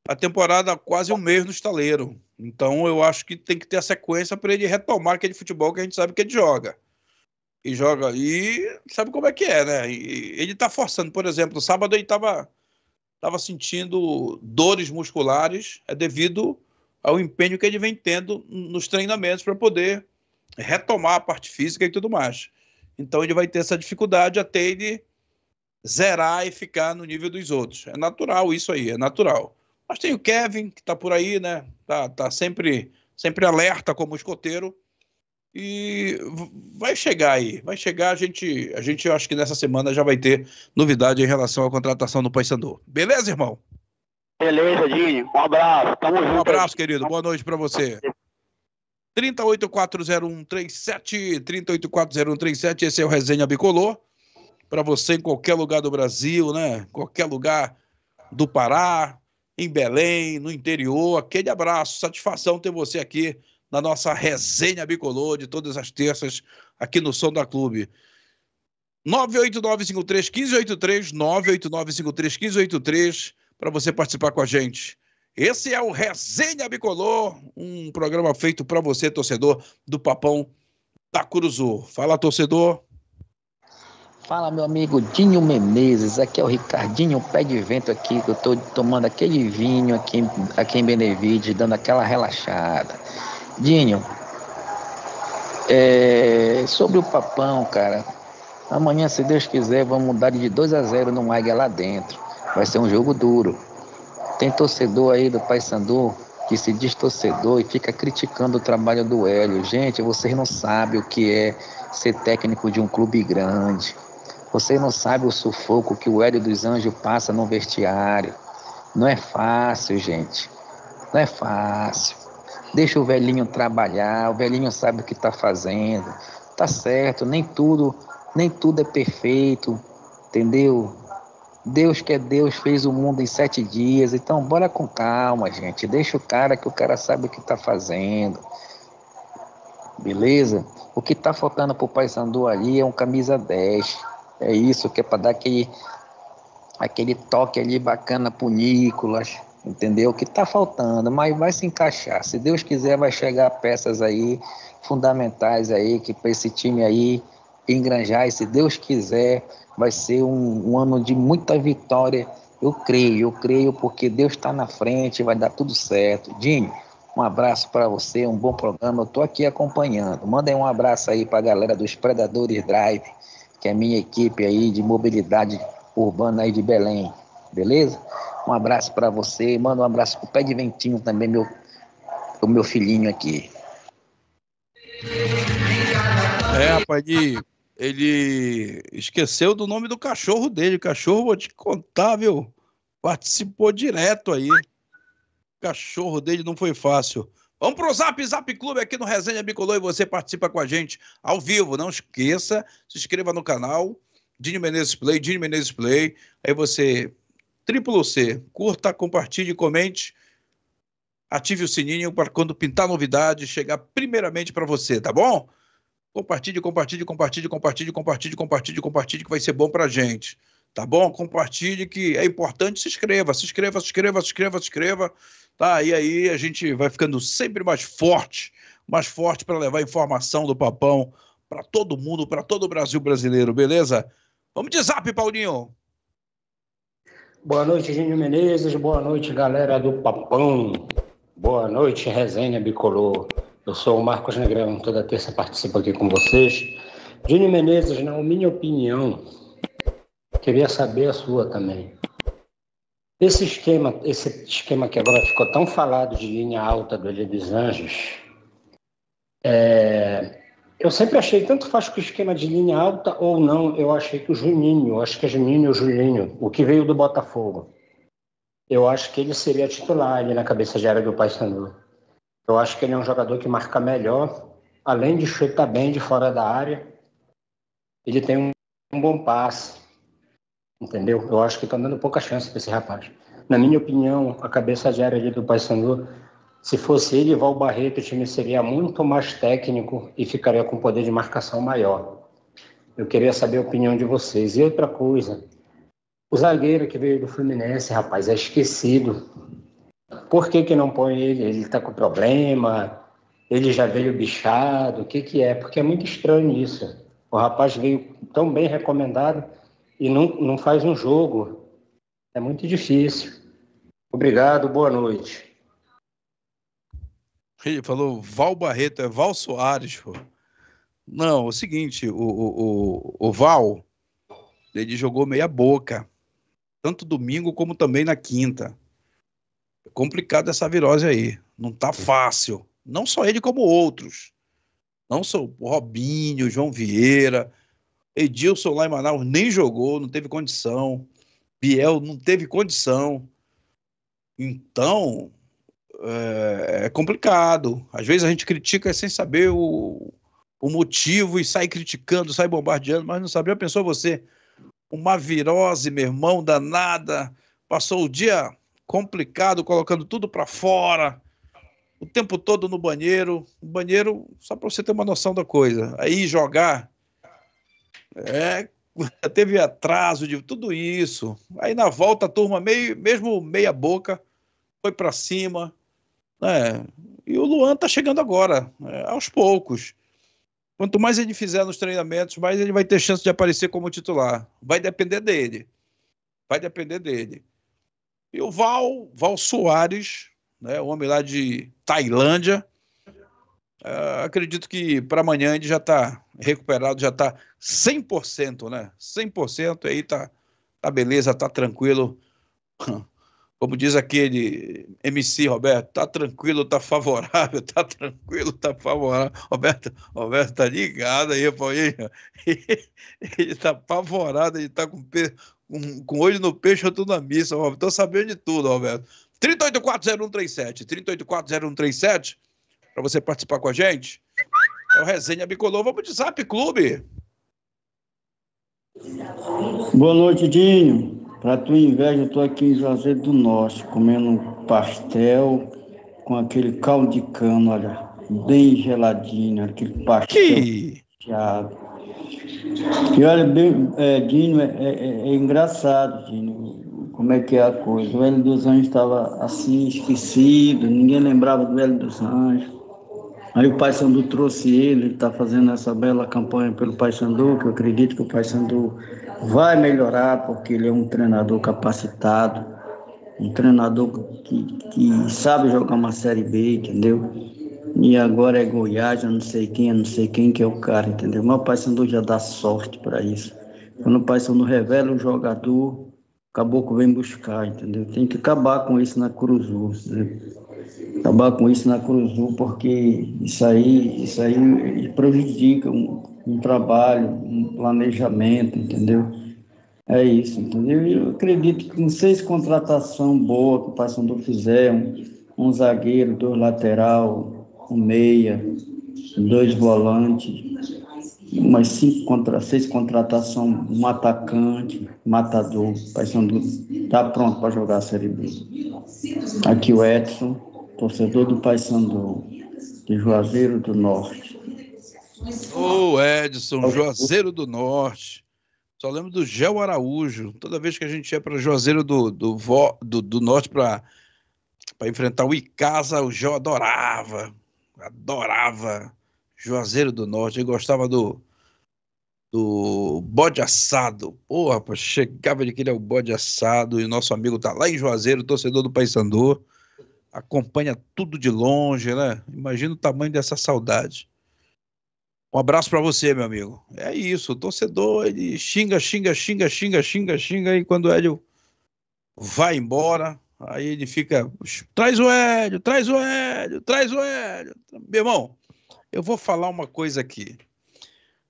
a temporada quase um mês no estaleiro. Então eu acho que tem que ter a sequência para ele retomar aquele futebol que a gente sabe que ele joga. E joga. E sabe como é que é, né? E ele tá forçando, por exemplo, no sábado ele tava estava sentindo dores musculares é devido ao empenho que ele vem tendo nos treinamentos para poder retomar a parte física e tudo mais. Então ele vai ter essa dificuldade até ele zerar e ficar no nível dos outros. É natural isso aí, é natural. Mas tem o Kevin que está por aí, né? Tá, tá sempre sempre alerta como escoteiro e vai chegar aí, vai chegar. A gente, a gente acho que nessa semana já vai ter novidade em relação à contratação do Paysandu. Beleza, irmão? Beleza, Dinho. Um abraço. Tamo junto. Um abraço, querido. Boa noite para você. 3840137, 3840137, esse é o Resenha Bicolor. Para você em qualquer lugar do Brasil, né? Qualquer lugar do Pará, em Belém, no interior. Aquele abraço, satisfação ter você aqui na nossa resenha bicolor de todas as terças aqui no Som da Clube. 989531583, 989531583, para você participar com a gente. Esse é o Resenha Bicolor, um programa feito para você, torcedor do Papão da Curuzu. Fala, torcedor. Fala, meu amigo Dinho Menezes. Aqui é o Ricardinho, pé de vento aqui, que eu estou tomando aquele vinho aqui, aqui em Benevides, dando aquela relaxada. Dinho, é, sobre o papão, cara. Amanhã, se Deus quiser, vamos mudar de 2 a 0 no Águia lá dentro. Vai ser um jogo duro. Tem torcedor aí do Paysandu que se diz torcedor e fica criticando o trabalho do Hélio. Gente, vocês não sabem o que é ser técnico de um clube grande. Vocês não sabem o sufoco que o Hélio dos Anjos passa no vestiário. Não é fácil, gente. Não é fácil. Deixa o velhinho trabalhar, o velhinho sabe o que está fazendo. Tá certo, nem tudo, nem tudo é perfeito, entendeu? Deus que é Deus fez o mundo em sete dias, então bora com calma, gente. Deixa o cara que o cara sabe o que está fazendo. Beleza? O que está faltando pro Pai Sandu ali é um camisa 10. É isso que é para dar aquele, aquele toque ali bacana pro Nicolas entendeu? Que está faltando, mas vai se encaixar. Se Deus quiser, vai chegar peças aí fundamentais aí que para esse time aí engranjar. E se Deus quiser, vai ser um, um ano de muita vitória. Eu creio, eu creio porque Deus está na frente, vai dar tudo certo. Dinho, um abraço para você, um bom programa. Eu estou aqui acompanhando. Mandem um abraço aí para a galera dos Predadores Drive, que é a minha equipe aí de mobilidade urbana aí de Belém. Beleza? Um abraço para você. Manda um abraço pro pé de ventinho também, meu, o meu filhinho aqui. É, rapaz, ele, ele esqueceu do nome do cachorro dele. Cachorro, vou te contar, viu? Participou direto aí. Cachorro dele não foi fácil. Vamos pro Zap Zap Clube aqui no Resenha Bicolor e você participa com a gente ao vivo. Não esqueça, se inscreva no canal. Dini Menezes Play, Dini Menezes Play. Aí você Triplo C, curta, compartilhe, comente. ative o sininho para quando pintar novidade chegar primeiramente para você, tá bom? Compartilhe, compartilhe, compartilhe, compartilhe, compartilhe, compartilhe, compartilhe, que vai ser bom para gente. Tá bom? Compartilhe, que é importante. Se inscreva, se inscreva, se inscreva, se inscreva, se inscreva. Tá? E aí a gente vai ficando sempre mais forte, mais forte para levar informação do Papão para todo mundo, para todo o Brasil brasileiro, beleza? Vamos de zap, Paulinho. Boa noite, Gênio Menezes. Boa noite, galera do Papão. Boa noite, Resenha Bicolor. Eu sou o Marcos Negrão, toda terça participo aqui com vocês. Gênio Menezes, na minha opinião, queria saber a sua também. Esse esquema, esse esquema que agora ficou tão falado de linha alta do Ele dos Anjos, é, eu sempre achei, tanto faz com esquema de linha alta ou não, eu achei que o Juninho, acho que é Juninho ou Julinho, o que veio do Botafogo, eu acho que ele seria titular ali na cabeça de área do Paysandu. Eu acho que ele é um jogador que marca melhor, além de chutar bem de fora da área, ele tem um, um bom passe, entendeu? Eu acho que está dando pouca chance para esse rapaz. Na minha opinião, a cabeça de área ali do Paysandu se fosse ele Val Barreto, o time seria muito mais técnico e ficaria com poder de marcação maior. Eu queria saber a opinião de vocês. E outra coisa, o zagueiro que veio do Fluminense, rapaz, é esquecido. Por que, que não põe ele? Ele está com problema? Ele já veio bichado? O que, que é? Porque é muito estranho isso. O rapaz veio tão bem recomendado e não, não faz um jogo. É muito difícil. Obrigado, boa noite. Ele falou Val Barreto, é Val Soares, pô. Não, é o seguinte, o, o, o, Val, ele jogou meia boca, tanto domingo como também na quinta. É complicado essa virose aí, não tá fácil. Não só ele, como outros. Não só o Robinho, João Vieira, Edilson lá em Manaus nem jogou, não teve condição. Biel não teve condição. Então, é, é, complicado. Às vezes a gente critica sem saber o, o motivo e sai criticando, sai bombardeando, mas não sabia. Pensou você, uma virose, meu irmão, danada, passou o dia complicado, colocando tudo para fora, o tempo todo no banheiro. O banheiro, só para você ter uma noção da coisa. Aí jogar, é, teve atraso de tudo isso. Aí na volta a turma, meio, mesmo meia boca, foi para cima, é, e o Luan está chegando agora, é, aos poucos. Quanto mais ele fizer nos treinamentos, mais ele vai ter chance de aparecer como titular. Vai depender dele. Vai depender dele. E o Val, Val Soares, né, o homem lá de Tailândia, é, acredito que para amanhã ele já está recuperado, já está 100%, né? 100% aí tá, tá beleza, tá tranquilo. Como diz aquele MC Roberto, tá tranquilo, tá favorável, tá tranquilo, tá favorável. Roberto, Roberto tá ligado aí, Paulinho. Ele tá apavorado, ele tá com, pe... com, com olho no peixe, outro na missa, Roberto. Tô sabendo de tudo, Roberto. 3840137, 3840137, para você participar com a gente. É o Resenha Bicolor. Vamos de Zap Clube. Boa noite, Dinho. Para tua inveja, eu tô aqui em Juazeiro do Norte, comendo pastel com aquele caldo de cana, olha, bem geladinho, aquele pastel que... E olha, bem, é, Dino, é, é, é, engraçado, Dino, como é que é a coisa. O Hélio dos Anjos estava assim, esquecido, ninguém lembrava do Hélio dos Anjos. Aí o Pai Sandu trouxe ele, ele está fazendo essa bela campanha pelo Pai Sandu, que eu acredito que o Pai Sandu vai melhorar, porque ele é um treinador capacitado, um treinador que, que sabe jogar uma Série B, entendeu? E agora é Goiás, eu não sei quem, eu não sei quem que é o cara, entendeu? Mas o Pai Sandu já dá sorte para isso. Quando o Pai Sandu revela um jogador, o caboclo vem buscar, entendeu? Tem que acabar com isso na Cruzul, entendeu? acabar com isso na Cruzul, porque isso aí, isso aí prejudica um, trabalho, um planejamento, entendeu? É isso, entendeu? Eu acredito que com seis contratação boa que o Paysandu fizer, um, um zagueiro, dois lateral, um meia, dois volantes, umas cinco contra seis contratação, um atacante, matador, Paysandu está pronto para jogar a Série B. Aqui o Edson torcedor do Paysandu, de Juazeiro do Norte. Ô, Edson, Juazeiro do Norte. Só lembro do Gel Araújo. Toda vez que a gente ia para Juazeiro do, do, do, do Norte para enfrentar o Icasa, o Gel adorava. Adorava Juazeiro do Norte. Ele gostava do, do bode assado. Porra, rapaz, chegava de querer o bode assado e o nosso amigo tá lá em Juazeiro, torcedor do Paysandu. Acompanha tudo de longe, né? Imagina o tamanho dessa saudade. Um abraço para você, meu amigo. É isso, o torcedor, ele xinga, xinga, xinga, xinga, xinga, xinga, e quando o Hélio vai embora, aí ele fica, traz o Hélio, traz o Hélio, traz o Hélio. Meu irmão, eu vou falar uma coisa aqui.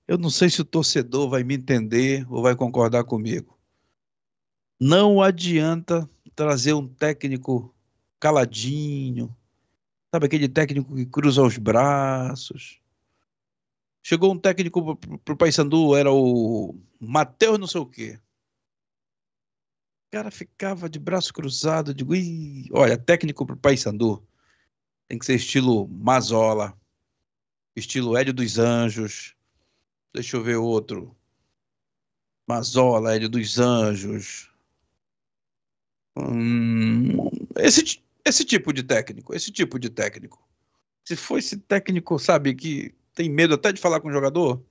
Eu não sei se o torcedor vai me entender ou vai concordar comigo. Não adianta trazer um técnico caladinho, sabe aquele técnico que cruza os braços, Chegou um técnico pro Paysandu, era o Matheus não sei o quê. O cara ficava de braço cruzado, digo, Ih, olha, técnico pro Paysandu tem que ser estilo Mazola, estilo Hélio dos Anjos. Deixa eu ver outro. Mazola, Hélio dos Anjos. Hum, esse, esse tipo de técnico, esse tipo de técnico. Se fosse técnico, sabe, que tem medo até de falar com o jogador,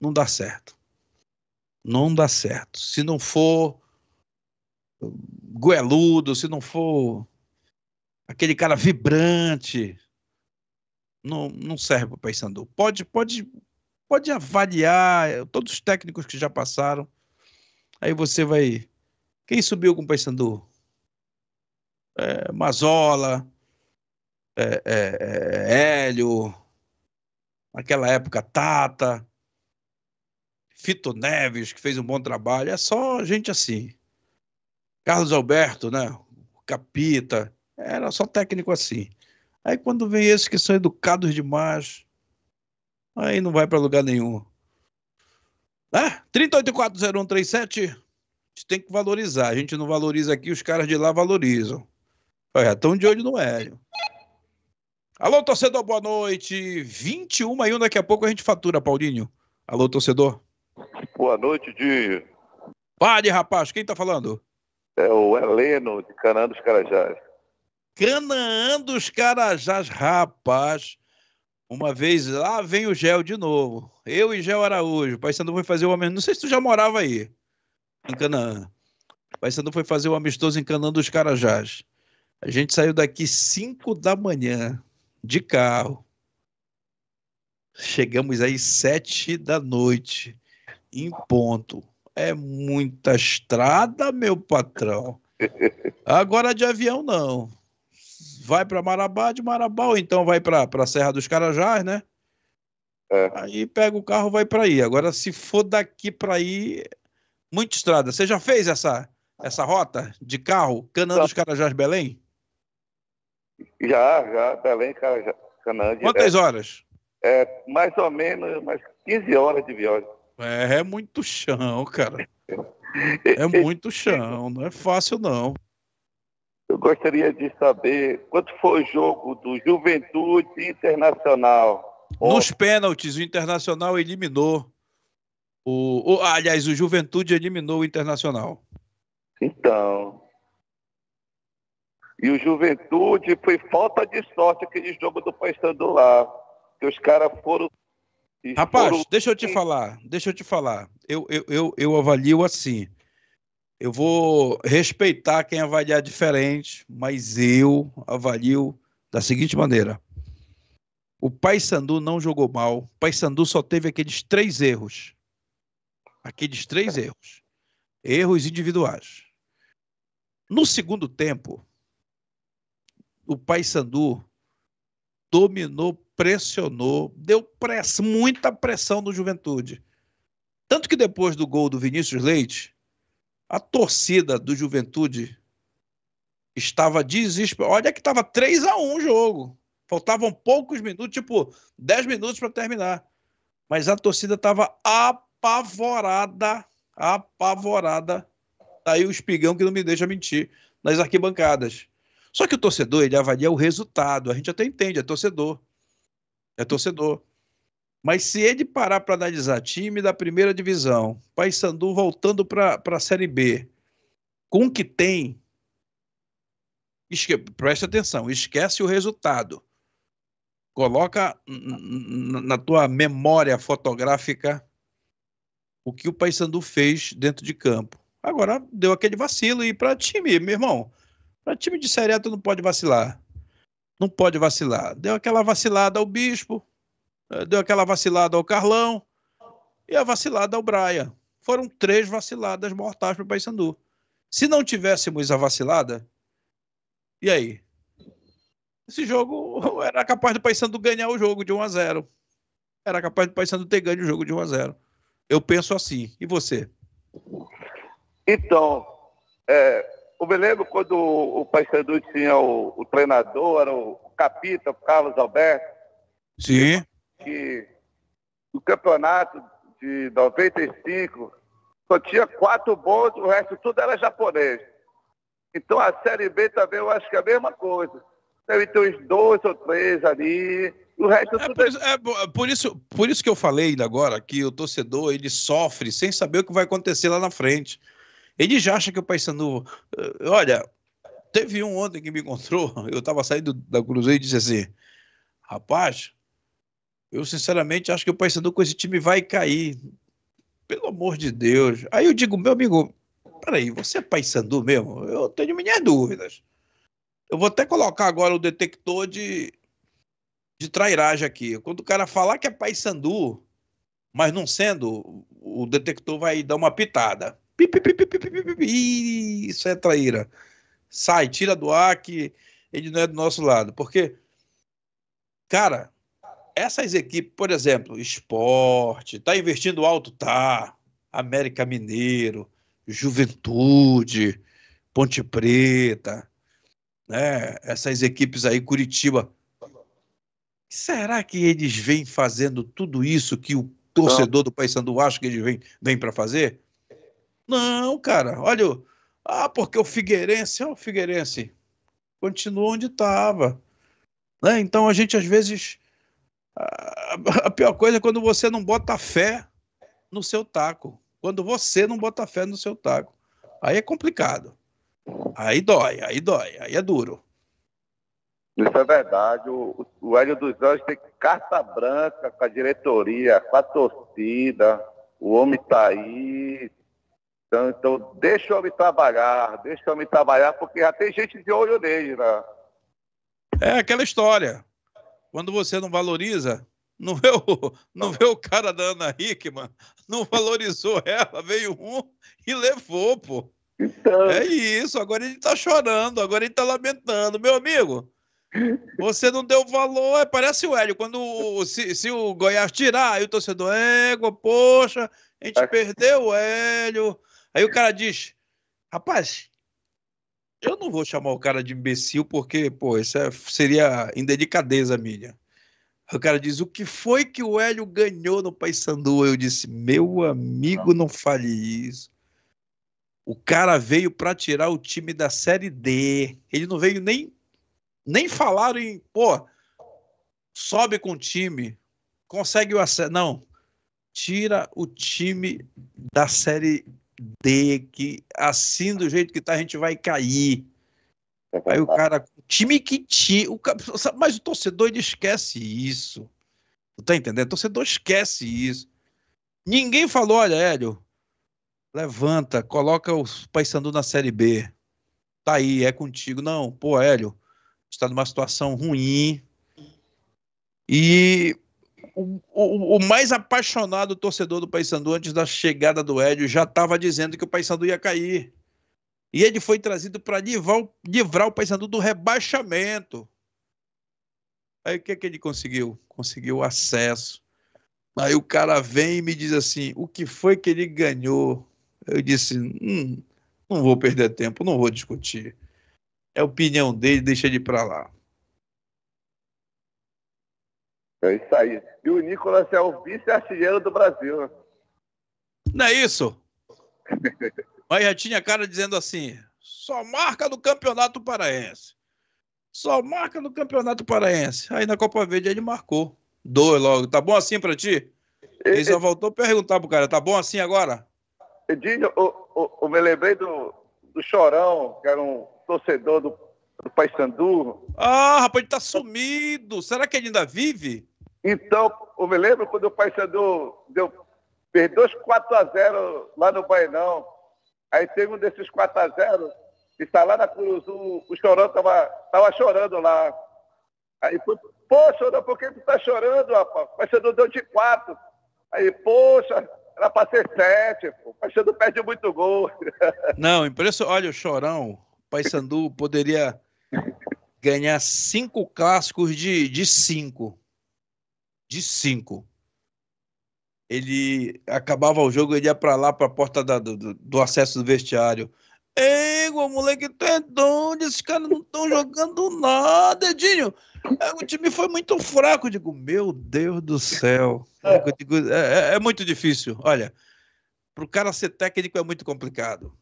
não dá certo. Não dá certo. Se não for goeludo, se não for aquele cara vibrante, não, não serve para o Paysandu. Pode, pode, pode avaliar todos os técnicos que já passaram. Aí você vai. Quem subiu com o Paysandu? É, Mazola, é, é, é, Hélio, naquela época, Tata, Fito Neves, que fez um bom trabalho, é só gente assim. Carlos Alberto, né? Capita, era só técnico assim. Aí quando vem esses que são educados demais, aí não vai para lugar nenhum. É, 3840137, a gente tem que valorizar. A gente não valoriza aqui, os caras de lá valorizam. Olha, estão de olho no Hélio. Alô, torcedor, boa noite. 21 aí, daqui a pouco a gente fatura, Paulinho. Alô, torcedor. Boa noite, Dinho. Pare, rapaz, quem tá falando? É o Heleno, de Canaã dos Carajás. Canaã dos Carajás, rapaz. Uma vez lá vem o Gel de novo. Eu e Gel Araújo. O Pai Sandu foi fazer o amistoso. Não sei se tu já morava aí, em Canaã. O Pai Sandu foi fazer o amistoso em Canaã dos Carajás. A gente saiu daqui 5 da manhã de carro. Chegamos aí sete da noite, em ponto. É muita estrada, meu patrão. Agora de avião não. Vai para Marabá, de Marabá, ou então vai para a Serra dos Carajás, né? É. Aí pega o carro, vai para aí. Agora, se for daqui para aí, muita estrada. Você já fez essa essa rota de carro, Canaã dos Carajás, Belém? Já, já, Belém, Canaã. Quantas horas? É, mais ou menos, mais 15 horas de viagem. É, é muito chão, cara. É muito chão, não é fácil não. Eu gostaria de saber quanto foi o jogo do Juventude Internacional. Nos pênaltis, o Internacional eliminou. O, o, aliás, o Juventude eliminou o Internacional. Então, e o Juventude foi falta de sorte aquele jogo do Paysandu lá. Que os caras foram. Rapaz, foram... deixa eu te falar, deixa eu te falar. Eu, eu, eu, eu avalio assim. Eu vou respeitar quem avaliar diferente, mas eu avalio da seguinte maneira. O Paysandu não jogou mal. O Paysandu só teve aqueles três erros. Aqueles três erros. Erros individuais. No segundo tempo, o Paysandu dominou, pressionou, deu muita pressão no Juventude. Tanto que depois do gol do Vinícius Leite, a torcida do Juventude estava desesperada. Olha que estava 3 a 1 o jogo. Faltavam poucos minutos, tipo 10 minutos para terminar. Mas a torcida estava apavorada, apavorada. Tá aí o espigão que não me deixa mentir nas arquibancadas. Só que o torcedor, ele avalia o resultado. A gente até entende, é torcedor. É torcedor. Mas se ele parar para analisar time da primeira divisão, Paysandu voltando para a Série B, com o que tem, esque, atenção, esquece o resultado. Coloca na tua memória fotográfica o que o Paysandu fez dentro de campo. Agora deu aquele vacilo e para time, meu irmão, para time de Série A tu não pode vacilar. Não pode vacilar. Deu aquela vacilada ao Bispo, eh, deu aquela vacilada ao Carlão e a vacilada ao Braia. Foram três vaciladas mortais para o Paysandu. Se não tivéssemos a vacilada, e aí? Esse jogo era capaz do Paysandu ganhar o jogo de 1 a 0. Era capaz do Paysandu ter ganho o jogo de 1 a 0. Eu penso assim. E você? Então, é, eu me lembro quando o Paysandu tinha o, o, treinador, era o capita, o Carlos Alberto. Sim. Que no campeonato de 95 só tinha quatro bons, o resto tudo era japonês. Então a Série B também eu acho que é a mesma coisa. Deve ter uns dois ou três ali. O resto é tudo por, isso, é por, isso, por isso que eu falei agora que o torcedor ele sofre sem saber o que vai acontecer lá na frente. Ele já acha que o Paysandu. Eh, olha, teve um ontem que me encontrou, eu estava saindo da Cruzeiro e disse assim: rapaz, eu sinceramente acho que o Paysandu com esse time vai cair. Pelo amor de Deus. Aí eu digo, meu amigo, peraí, você é Paysandu mesmo? Eu tenho minhas dúvidas. Eu vou até colocar agora o detector de, de trairagem aqui. Quando o cara falar que é Paysandu, mas não sendo, o detector vai dar uma pitada. Isso é traíra. Sai, tira do ar que ele não é do nosso lado. Porque, cara, essas equipes, por exemplo, esporte, tá investindo alto? Tá. América Mineiro, Juventude, Ponte Preta, né? Essas equipes aí, Curitiba. Será que eles vêm fazendo tudo isso que o torcedor do Paysandu acha que eles vêm, vêm para fazer? Não, cara, olha, ah, porque o Figueirense, ó, o Figueirense continua onde estava. Né? Então a gente às vezes a, a pior coisa é quando você não bota fé no seu taco. Quando você não bota fé no seu taco. Aí é complicado. Aí dói, aí dói, aí é duro. Isso é verdade. O, o Hélio dos Anjos tem carta branca com a diretoria, com a torcida. O homem está aí, então, então, deixa o homem trabalhar, deixa o homem trabalhar, porque já tem gente de olho nele, né? É aquela história. Quando você não valoriza, não vê o, não vê o cara da Ana Hickman, não valorizou ela, veio um e levou, pô. Então... É isso, agora ele tá chorando, agora ele tá lamentando. Meu amigo, você não deu valor, é, parece o Hélio, quando se, se o Goiás tirar, aí o torcedor, égua, poxa, a gente é. perdeu o Hélio, Aí o cara diz: rapaz, eu não vou chamar o cara de imbecil porque, pô, isso é, seria indelicadeza minha. O cara diz: o que foi que o Hélio ganhou no Paysandu? Eu disse: meu amigo, não fale isso. O cara veio para tirar o time da Série D. Ele não veio nem nem falaram em, pô, sobe com o time, consegue o acesso. Não. Tira o time da Série D, que assim do jeito que tá a gente vai cair. Aí o cara, time que tinha, o, mas o torcedor ele esquece isso. Tu tá entendendo? O torcedor esquece isso. Ninguém falou, olha, Hélio, levanta, coloca o Paysandu na Série B. Tá aí, é contigo. Não, pô, Hélio, está numa situação ruim. E o, o, o, mais apaixonado torcedor do Paysandu antes da chegada do Hélio já estava dizendo que o Paysandu ia cair. E ele foi trazido para livrar, livrar, o Paysandu do rebaixamento. Aí o que, é que ele conseguiu? Conseguiu acesso. Aí o cara vem e me diz assim: o que foi que ele ganhou? Eu disse: hum, não vou perder tempo, não vou discutir. É a opinião dele, deixa ele para lá. É isso aí. E o Nicolas é o vice-artilheiro do Brasil. Não é isso? Mas já tinha cara dizendo assim: só marca do Campeonato Paraense. Só marca no Campeonato Paraense. Aí na Copa Verde ele marcou. Dois logo. Tá bom assim pra ti? Ele só voltou a perguntar pro cara, tá bom assim agora? Edinho, eu, eu, eu me lembrei do, do Chorão, que era um torcedor do, do Paysandu. Ah, rapaz, ele tá sumido. Será que ele ainda vive? Então, eu me lembro quando o Paysandu deu, perdeu 4 a 0 lá no Bainão. Aí teve um desses 4 a 0 e está lá na Cruz, o, o Chorão tava, tava chorando lá. Aí foi, pô, Chorão, por que tu tá chorando, rapaz? O Paysandu deu de 4. Aí, poxa, era para ser 7, pô. O Paysandu perde muito gol. Não, impressionante. Olha, o Chorão, Paysandu poderia ganhar cinco clássicos de, de cinco. De cinco. Ele acabava o jogo, ele ia para lá, para a porta da, do, do acesso do vestiário. Ei, o moleque, tu é doido, esses caras não estão jogando nada, Edinho. É, o time foi muito fraco. Eu digo, meu Deus do céu. Eu digo, é, é, é muito difícil. Olha, para o cara ser técnico é muito complicado.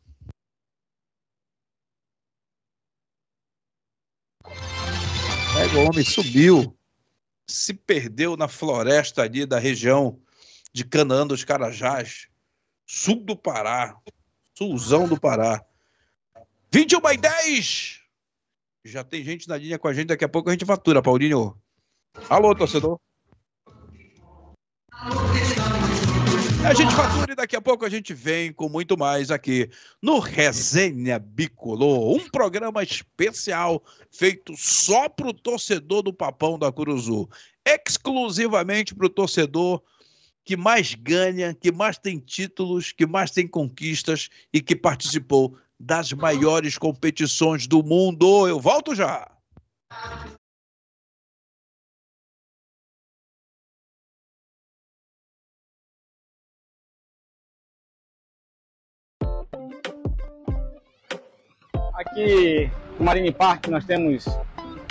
O homem subiu, se perdeu na floresta ali da região de Canaã dos Carajás, sul do Pará, sulzão do Pará. 21 by 10. Já tem gente na linha com a gente, daqui a pouco a gente fatura, Paulinho. Alô, torcedor. A gente fatura e daqui a pouco a gente vem com muito mais aqui no Resenha Bicolor, um programa especial feito só para o torcedor do Papão da Curuzu, exclusivamente para o torcedor que mais ganha, que mais tem títulos, que mais tem conquistas e que participou das maiores competições do mundo. Eu volto já. Aqui no Marine Park nós temos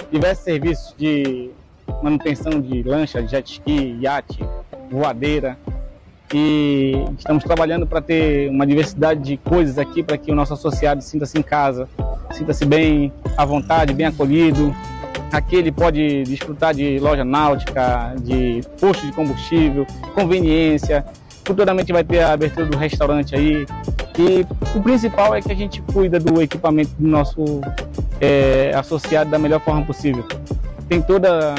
diversos serviços de manutenção de lancha, jet ski, iate, voadeira, e estamos trabalhando para ter uma diversidade de coisas aqui para que o nosso associado sinta-se em casa, sinta-se bem à vontade, bem acolhido. Aqui ele pode desfrutar de loja náutica, de posto de combustível, conveniência. Futuramente vai ter a abertura do restaurante aí. E o principal é que a gente cuida do equipamento do nosso é, associado da melhor forma possível. Tem toda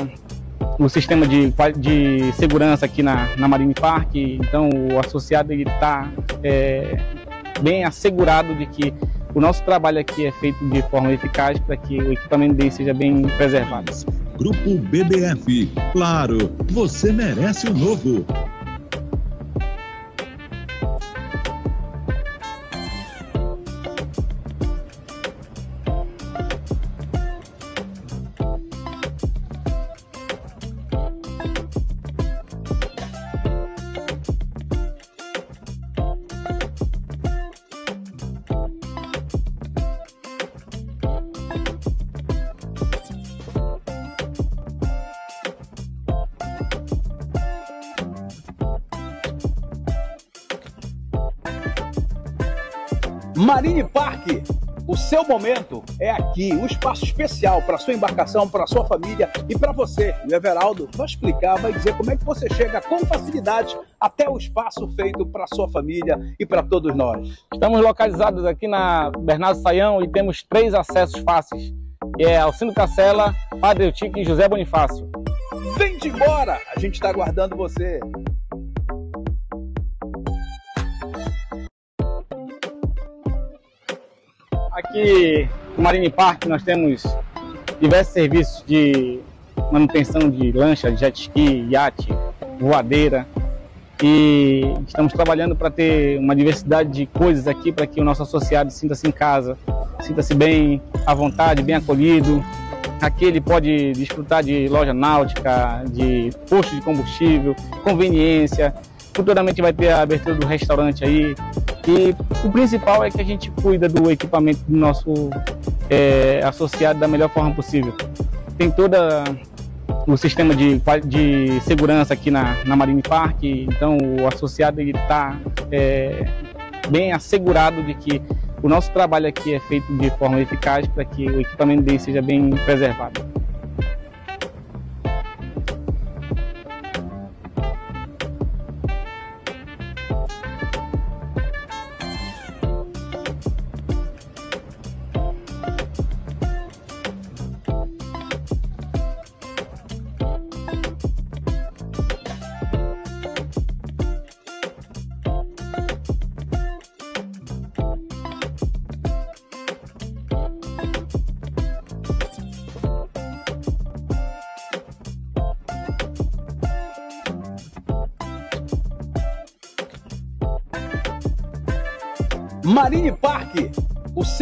o sistema de, de segurança aqui na, na Marine Park, então o associado está é, bem assegurado de que o nosso trabalho aqui é feito de forma eficaz para que o equipamento dele seja bem preservado. Grupo BBF, claro, você merece o novo. Seu momento é aqui, um espaço especial para sua embarcação, para sua família e para você. E o Everaldo vai explicar, vai dizer como é que você chega com facilidade até o espaço feito para sua família e para todos nós. Estamos localizados aqui na Bernardo Saião e temos três acessos fáceis, que é Alcino Cacela, Padre Eutique e José Bonifácio. Vem de embora, a gente está aguardando você. Aqui no Marine Park nós temos diversos serviços de manutenção de lancha, jet ski, iate, voadeira. E estamos trabalhando para ter uma diversidade de coisas aqui para que o nosso associado sinta-se em casa, sinta-se bem à vontade, bem acolhido. Aqui ele pode desfrutar de loja náutica, de posto de combustível, conveniência. Futuramente vai ter a abertura do restaurante aí. E o principal é que a gente cuida do equipamento do nosso é, associado da melhor forma possível. Tem toda o sistema de, de segurança aqui na, na Marine Park, então o associado está é, bem assegurado de que o nosso trabalho aqui é feito de forma eficaz para que o equipamento dele seja bem preservado.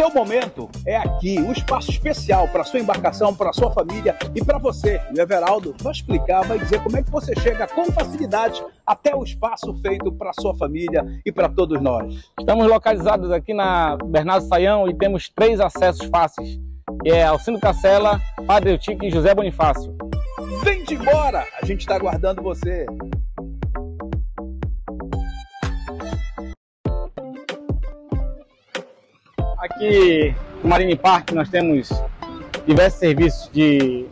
Seu momento é aqui, um espaço especial para sua embarcação, para sua família e para você. O Everaldo vai explicar, vai dizer como é que você chega com facilidade até o espaço feito para sua família e para todos nós. Estamos localizados aqui na Bernardo Saião e temos três acessos fáceis, que é Alcino Cacela, Padre Eutique e José Bonifácio. Vem de embora, a gente está aguardando você. Aqui no Marine Park nós temos diversos serviços de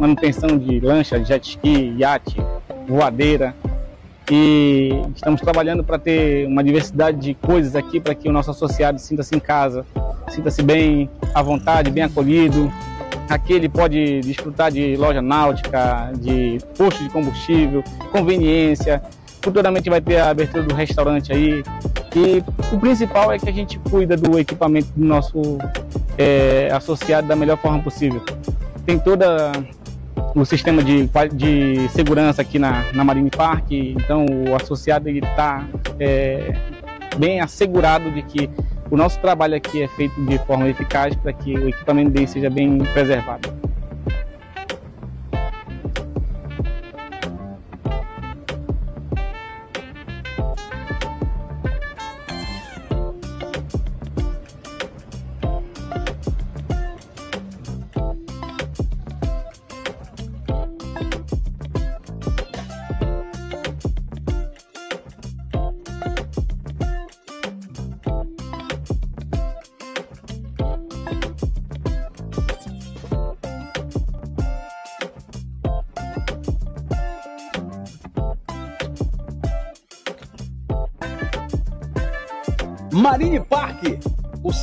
manutenção de lancha, jet ski, iate, voadeira. E estamos trabalhando para ter uma diversidade de coisas aqui para que o nosso associado sinta-se em casa, sinta-se bem à vontade, bem acolhido. Aqui ele pode desfrutar de loja náutica, de posto de combustível, conveniência. Futuramente vai ter a abertura do restaurante aí. E o principal é que a gente cuida do equipamento do nosso é, associado da melhor forma possível. Tem toda o sistema de, de segurança aqui na, na Marine Park, então o associado está é, bem assegurado de que o nosso trabalho aqui é feito de forma eficaz para que o equipamento dele seja bem preservado.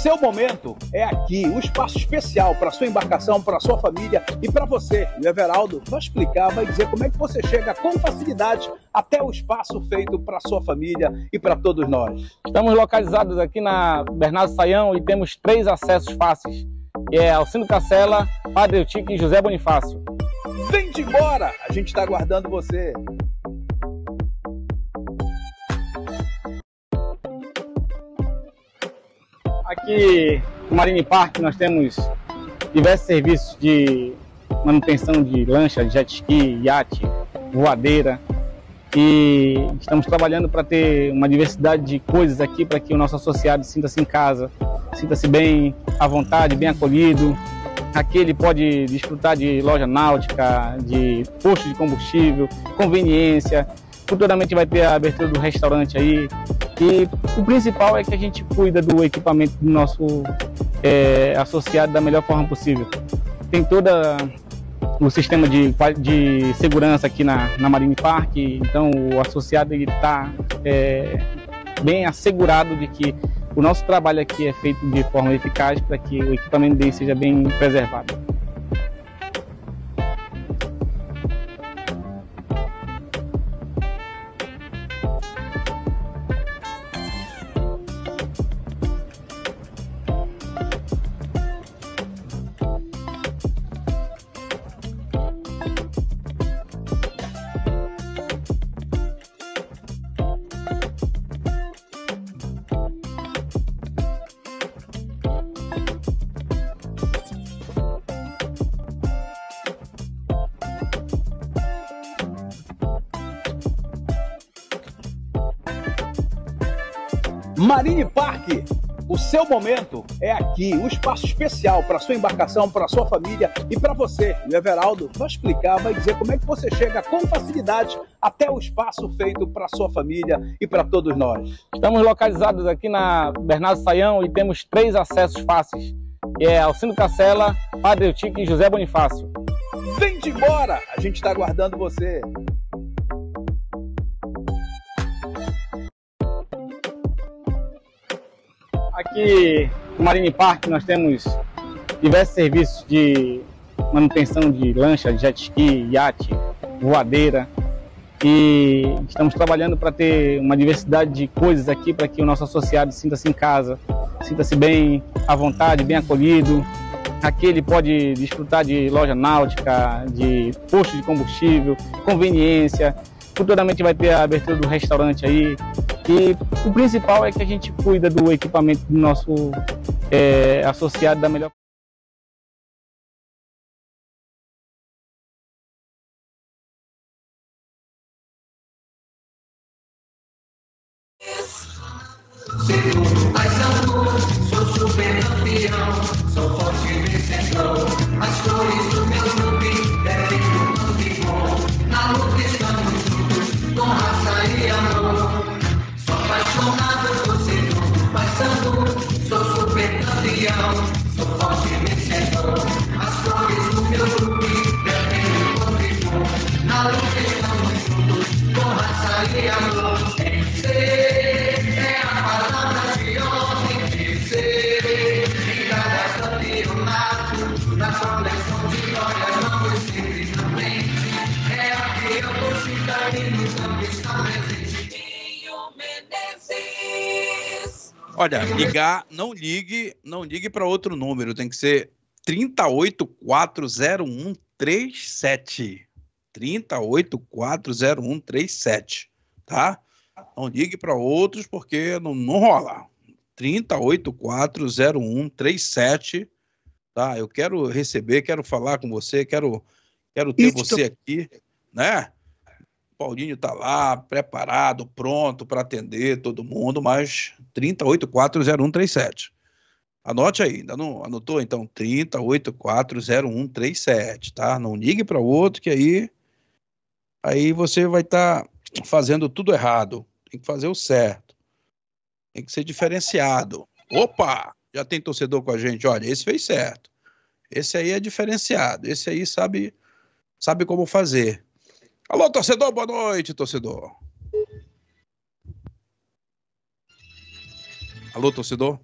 Seu momento é aqui, um espaço especial para sua embarcação, para sua família e para você. O Everaldo vai explicar, vai dizer como é que você chega com facilidade até o espaço feito para sua família e para todos nós. Estamos localizados aqui na Bernardo Saião e temos três acessos fáceis, que é Alcino Cacela, Padre Eutique e José Bonifácio. Vem de embora, a gente está aguardando você. Aqui no Marine Park nós temos diversos serviços de manutenção de lancha, jet ski, iate, voadeira. E estamos trabalhando para ter uma diversidade de coisas aqui para que o nosso associado sinta-se em casa, sinta-se bem à vontade, bem acolhido. Aqui ele pode desfrutar de loja náutica, de posto de combustível, conveniência. Futuramente vai ter a abertura do restaurante aí. E o principal é que a gente cuida do equipamento do nosso é, associado da melhor forma possível. Tem toda o sistema de, de segurança aqui na, na Marine Park, então o associado está é, bem assegurado de que o nosso trabalho aqui é feito de forma eficaz para que o equipamento dele seja bem preservado. Seu momento é aqui, um espaço especial para sua embarcação, para sua família e para você. O Everaldo vai explicar, vai dizer como é que você chega com facilidade até o espaço feito para sua família e para todos nós. Estamos localizados aqui na Bernardo Saião e temos três acessos fáceis, é Alcino Cacela, Padre Eutique e José Bonifácio. Vem de embora! A gente está aguardando você. Aqui no Marine Park nós temos diversos serviços de manutenção de lancha, jet ski, iate, voadeira. E estamos trabalhando para ter uma diversidade de coisas aqui para que o nosso associado sinta-se em casa, sinta-se bem à vontade, bem acolhido. Aqui ele pode desfrutar de loja náutica, de posto de combustível, conveniência. Futuramente vai ter a abertura do restaurante aí. E o principal é que a gente cuida do equipamento do nosso é, associado da melhor Olha, ligar, não ligue, não ligue para outro número, tem que ser 3840137. 3840137, tá? Não ligue para outros porque não, não rola. 3840137, tá? Eu quero receber, quero falar com você, quero quero ter você aqui, né? Paulinho tá lá, preparado, pronto para atender todo mundo, mas 3840137. Anote aí, ainda não anotou? Então, 3840137, tá? Não ligue para outro, que aí, aí você vai estar fazendo tudo errado. Tem que fazer o certo. Tem que ser diferenciado. Opa! Já tem torcedor com a gente. Olha, esse fez certo. Esse aí é diferenciado. Esse aí sabe, sabe como fazer. Alô, torcedor, boa noite, torcedor. Alô, torcedor?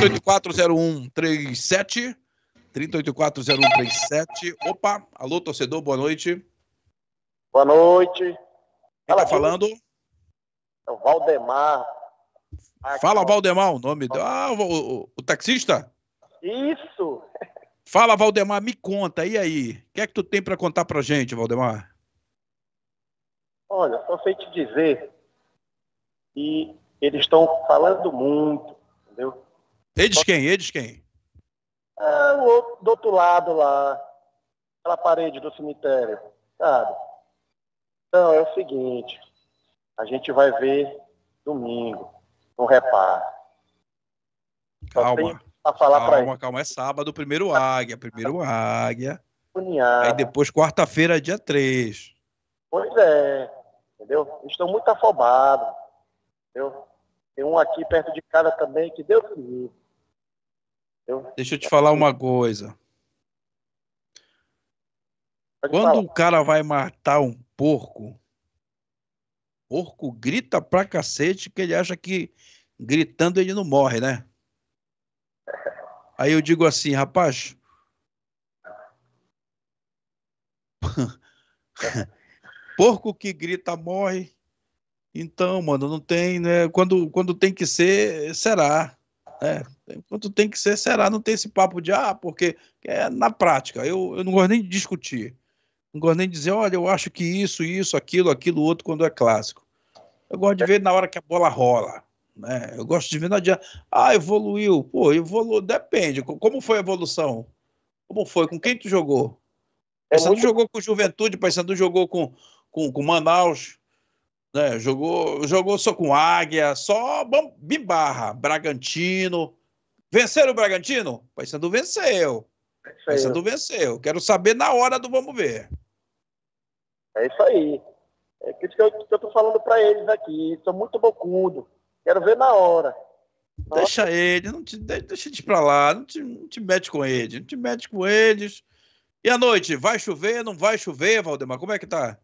3840137 3840137 Opa, alô, torcedor, boa noite. Boa noite. Quem tá falando? É o Valdemar. Fala, Valdemar, o nome. Ah, o, o- o taxista? Isso! Fala, Valdemar, me conta, e aí? O que é que tu tem para contar pra gente, Valdemar? Olha, só sei te dizer que eles estão falando muito, entendeu? Eles quem? Eles quem? Ah, o outro, do outro lado lá, aquela parede do cemitério, sabe? Então, é o seguinte, a gente vai ver domingo, no reparo. Calma. Pra falar pra Calma, calma, é sábado, primeiro águia, primeiro águia. Aí depois, quarta-feira, dia 3. Pois é, entendeu? Estão muito afobados, entendeu? Tem um aqui perto de casa também que livre. Entendeu? Deixa eu te falar uma coisa. Quando o cara vai matar um porco, porco grita pra cacete que ele acha que gritando ele não morre, né? Aí eu digo assim, rapaz. Porco que grita morre. Então, mano, não tem, né? Quando, quando tem que ser, será. né? Quando tem que ser, será. Não tem esse papo de, ah, porque é na prática. Eu, eu não gosto nem de discutir. Não gosto nem de dizer, olha, eu acho que isso, isso, aquilo, aquilo, outro, quando é clássico. Eu gosto de ver na hora que a bola rola. Né? Eu gosto de ver na dia. Ah, evoluiu. Pô, evoluiu. Depende. Co- Como foi a evolução? Como foi? Com quem tu jogou? Paysandu jogou com Juventude, Paysandu jogou com, com, com Manaus, né? jogou, jogou só com Águia, só Bimbarra, Bragantino. Venceram o Bragantino? Paysandu venceu. Paysandu venceu. Quero saber na hora do vamos ver. É isso aí. É isso que eu, que eu tô falando para eles aqui. Sou muito bocudo. Quero ver na hora. Deixa ele, não te, de- deixa eles pra lá, não te, não te mete com eles, não te mete com eles. E à noite, vai chover, não vai chover, Valdemar? Como é que tá?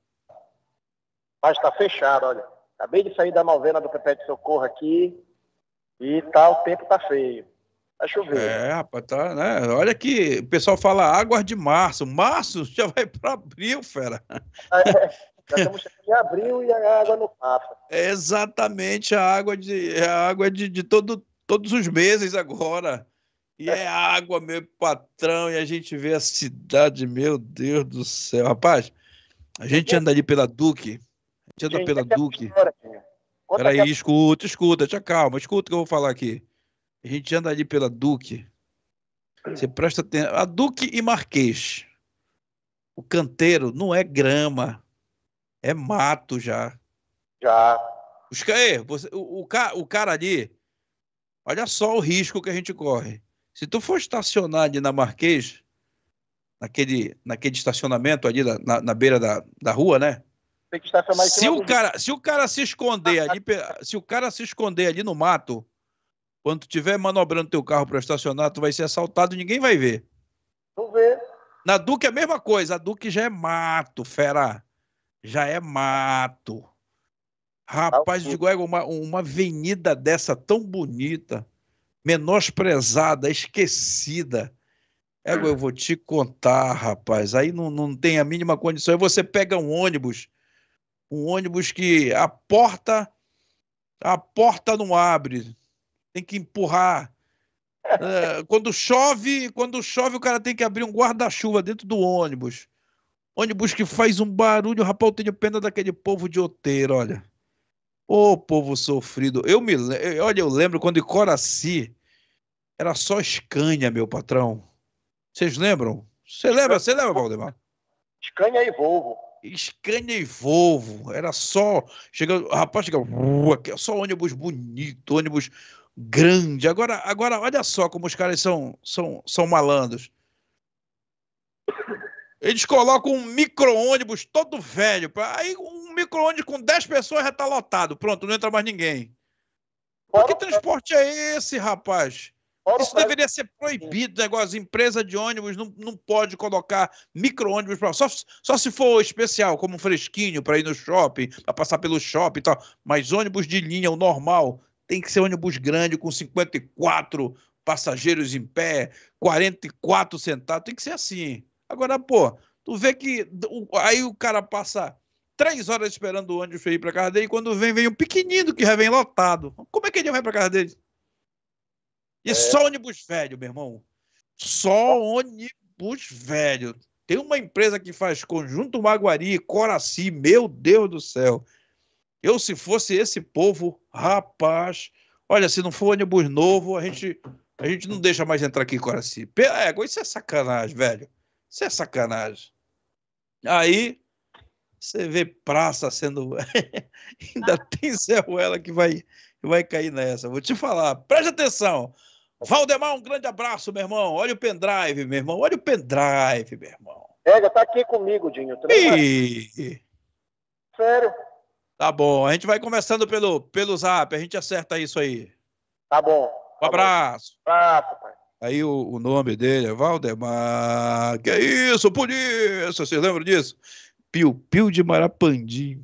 Mas tá fechado, olha. Acabei de sair da novena do Pepe de Socorro aqui e tá, o tempo tá feio. Vai chover. É, rapaz, tá, né? Olha que o pessoal fala águas de março. Março já vai para abril, fera. Já estamos chegando em abril e a água não passa. É exatamente a água de é a água de, de todo, todos os meses agora. E é água, meu patrão, e a gente vê a cidade, meu Deus do céu. Rapaz, a gente anda ali pela Duque. A gente anda pela é que Duque. Conta Peraí, escuta, escuta, te calma, escuta o que eu vou falar aqui. A gente anda ali pela Duque. Você presta atenção. A Duque e Marquês. O canteiro não é grama, é mato já. Já. Os, Ei, você- o, o, o cara ali, olha só o risco que a gente corre. Se tu for estacionar ali na Marquês, naquele, naquele estacionamento ali na, na, na beira da, da rua, né? Tem que estacionar Se o cara, se o cara se esconder ali, se o cara se esconder ali no mato, quando tu estiver manobrando teu carro para estacionar, tu vai ser assaltado e ninguém vai ver. Não vê. Na Duque é a mesma coisa, a Duque já é mato, fera. Já é mato. Rapaz, eu digo, é uma, uma avenida dessa tão bonita, menosprezada, esquecida. Égua, eu vou te contar, rapaz. Aí não, não tem a mínima condição. Aí você pega um ônibus, um ônibus que a porta, a porta não abre. Tem que empurrar. É, quando chove, quando chove, o cara tem que abrir um guarda-chuva dentro do ônibus. Ônibus que faz um barulho, rapaz, eu tenho pena daquele povo de oteiro, olha. Ô, povo sofrido. Eu me, le- olha, eu lembro quando em Coraci era só Scania, meu patrão. Vocês lembram? Você lembra? Você lembra, Valdemar? Scania e Volvo. Scania e Volvo. Era só. Chega, rapaz, chega. uh, aqui, Só ônibus bonito, ônibus grande. Agora, agora olha só como os caras são, são, são malandros. Eles colocam um micro-ônibus todo velho. pra- Aí um micro-ônibus com 10 pessoas já tá lotado. Pronto, não entra mais ninguém. Pô, que transporte é esse, rapaz? Isso deveria ser proibido, negócio. Empresa de ônibus não, não pode colocar micro-ônibus pra- só, só se for especial, como um fresquinho para ir no shopping, para passar pelo shopping e tal. Mas ônibus de linha, o normal, tem que ser ônibus grande, com 54 passageiros em pé, 44 sentados, tem que ser assim. Agora, pô, tu vê que aí o cara passa três horas esperando o ônibus ir pra casa dele, e quando vem, vem um pequenino que já vem lotado. Como é que ele vai pra casa dele? E só ônibus velho, meu irmão. Só ônibus velho. Tem uma empresa que faz conjunto Maguari, Coraci, meu Deus do céu. Eu, se fosse esse povo, rapaz, olha, se não for ônibus novo, a gente, a gente não deixa mais entrar aqui Coraci. É, isso é sacanagem, velho. Isso é sacanagem. Aí, você vê praça sendo. Ainda tem Zé Ruela que vai, que vai cair nessa. Vou te falar. Preste atenção. Valdemar, um grande abraço, meu irmão. Olha o pendrive, meu irmão. Olha o pendrive, meu irmão. Pega, tá aqui comigo, Dinho. Ih, Sério? tá bom. A gente vai conversando pelo, pelo zap. A gente acerta isso aí. Tá bom. Um abraço. Abraço, pai. Aí o, o nome dele é Valdemar. Que isso, polícia? Vocês lembram disso? Piu, Piu de Marapandim.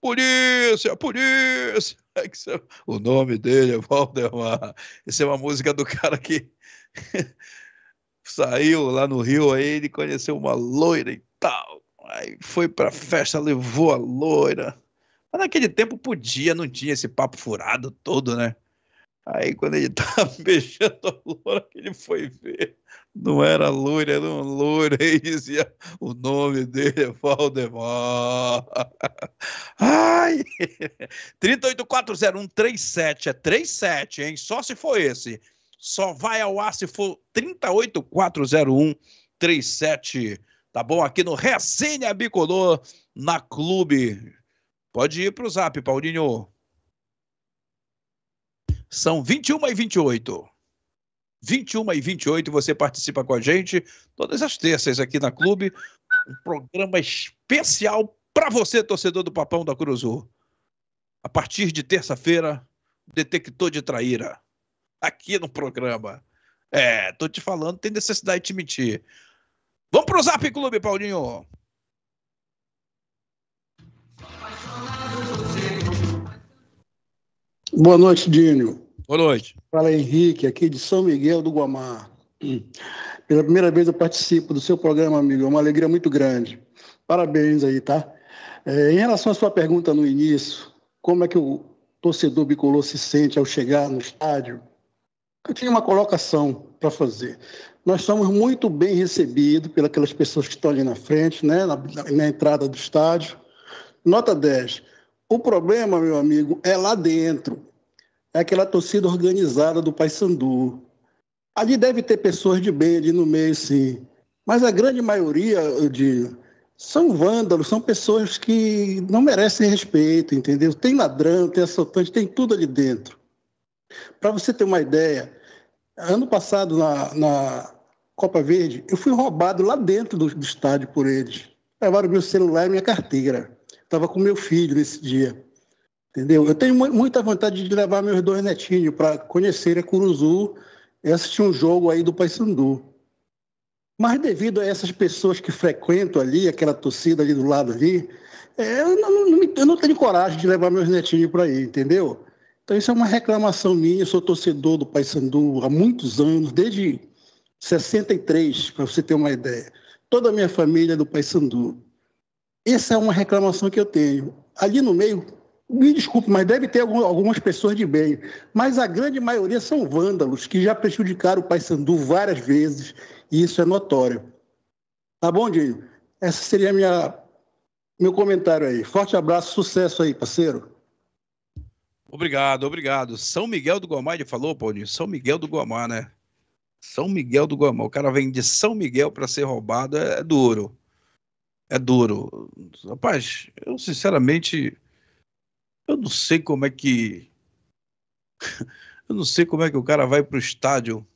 Polícia, polícia. É é- O nome dele é Valdemar. Essa é uma música do cara que saiu lá no Rio, aí ele conheceu uma loira e tal. Aí foi pra festa, levou a loira. Mas naquele tempo podia, não tinha esse papo furado todo, né? Aí quando ele tava beijando a loura, ele foi ver, não era loira, era um loira, e dizia, o nome dele é Valdemar. Ai! 384037 é 37, hein? Só se for esse. Só vai ao ar se for 384037, tá bom? Aqui no Resenha Bicolor, na Clube. Pode ir pro zap, Paulinho. São 21 e 28. 21 e 28, você participa com a gente todas as terças aqui na Clube. Um programa especial Para você, torcedor do Papão da Curuzu, a partir de terça-feira, detector de traíra. Aqui no programa. É, tô te falando, tem necessidade de te mentir. Vamos pro Zap Clube, Paulinho. Boa noite, Dínio. Boa noite. Fala Henrique, aqui de São Miguel do Guamá. Pela primeira vez eu participo do seu programa, amigo. É uma alegria muito grande. Parabéns aí, tá? É, em relação à sua pergunta no início, como é que o torcedor bicolor se sente ao chegar no estádio? Eu tinha uma colocação para fazer. Nós somos muito bem recebidos pelas pessoas que estão ali na frente, né, na, na entrada do estádio. Nota 10. O problema, meu amigo, é lá dentro. É aquela torcida organizada do Paysandu. Ali deve ter pessoas de bem ali no meio, sim. Mas a grande maioria, eu digo, são vândalos, são pessoas que não merecem respeito, entendeu? Tem ladrão, tem assaltante, tem tudo ali dentro. Para você ter uma ideia, ano passado na, na, Copa Verde, eu fui roubado lá dentro do, do estádio por eles. Levaram meu celular e minha carteira. Estava com meu filho nesse dia. Entendeu? Eu tenho muita vontade de levar meus dois netinhos para conhecer a Curuzu e assistir um jogo aí do Paysandu. Mas devido a essas pessoas que frequentam ali, aquela torcida ali do lado ali, é, eu, não, não, eu não tenho coragem de levar meus netinhos para aí, entendeu? Então isso é uma reclamação minha, eu sou torcedor do Paysandu há muitos anos, desde 63, para você ter uma ideia. Toda a minha família é do Paysandu. Essa é uma reclamação que eu tenho. Ali no meio, me desculpe, mas deve ter algumas pessoas de bem. Mas a grande maioria são vândalos que já prejudicaram o Paysandu várias vezes e isso é notório. Tá bom, Dinho? Esse seria minha, meu comentário aí. Forte abraço, sucesso aí, parceiro. Obrigado, obrigado. São Miguel do Guamá, ele falou, Paulinho? São Miguel do Guamá, né? São Miguel do Guamá. O cara vem de São Miguel para ser roubado, é, é duro. É duro. Rapaz, eu sinceramente, eu não sei como é que. eu não sei como é que o cara vai pro estádio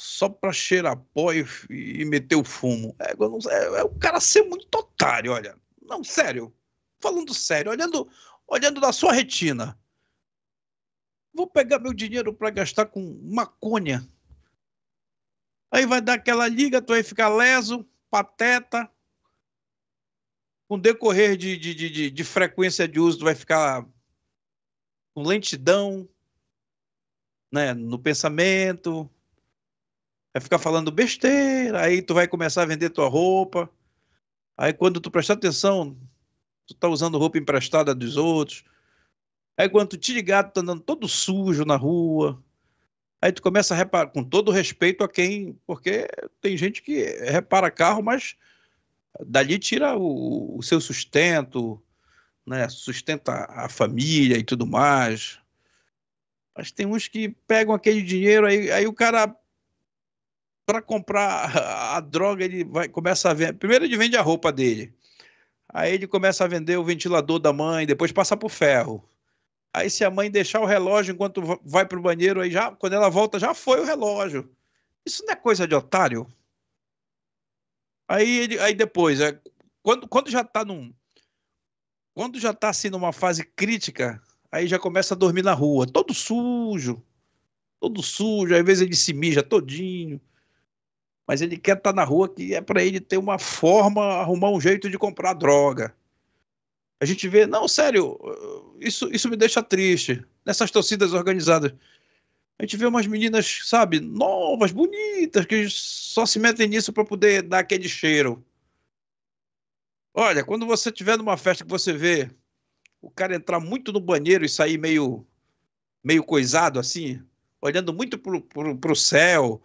só para cheirar pó e, e, meter o fumo. É, é, é, o cara ser muito otário, olha. Não, sério. Falando sério, olhando, olhando na sua retina. Vou pegar meu dinheiro para gastar com maconha. Aí vai dar aquela liga, tu vai ficar leso, pateta. Com decorrer de, de, de, de frequência de uso, tu vai ficar com lentidão né, no pensamento, vai ficar falando besteira, aí tu vai começar a vender tua roupa. Aí quando tu prestar atenção, tu tá usando roupa emprestada dos outros. Aí quando tu te ligar, tu tá andando todo sujo na rua. Aí tu começa a reparar, com todo respeito a quem, porque tem gente que repara carro, mas dali tira o, o seu sustento, né? Sustenta a família e tudo mais. Mas tem uns que pegam aquele dinheiro, aí, aí o cara para comprar a droga, ele vai começa a vender. Primeiro ele vende a roupa dele. Aí ele começa a vender o ventilador da mãe, depois passa pro ferro. Aí se a mãe deixar o relógio enquanto vai pro banheiro, aí já quando ela volta já foi o relógio. Isso não é coisa de otário? Aí aí depois, é, quando, quando já tá num quando já tá assim numa fase crítica, aí já começa a dormir na rua, todo sujo. Todo sujo, às vezes ele se mija todinho mas ele quer estar tá na rua que é para ele ter uma forma, arrumar um jeito de comprar droga. A gente vê, não, sério, isso, isso me deixa triste. Nessas torcidas organizadas, a gente vê umas meninas, sabe, novas, bonitas, que só se metem nisso para poder dar aquele cheiro. Olha, quando você estiver numa festa que você vê o cara entrar muito no banheiro e sair meio, meio coisado assim, olhando muito pro, pro, pro céu,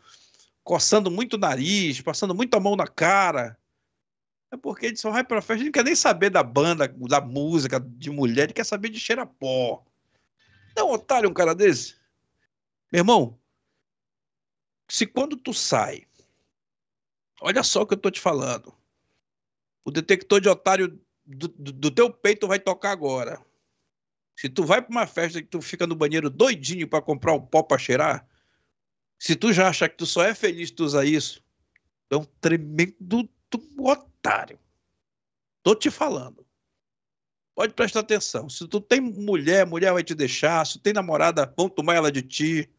coçando muito o nariz, passando muito a mão na cara. É porque ele só vai pra festa, ele não quer nem saber da banda, da música, de mulher, ele quer saber de cheira pó. Não, otário, um cara desse. Meu irmão, se quando tu sai, olha só o que eu tô te falando. O detector de otário do, do, do teu peito vai tocar agora. Se tu vai para uma festa que tu fica no banheiro doidinho para comprar o pó para cheirar, se tu já acha que tu só é feliz tu usar isso, é um tremendo otário. Tô te falando. Pode prestar atenção. Se tu tem mulher, mulher vai te deixar. Se tu tem namorada, vão tomar ela de ti.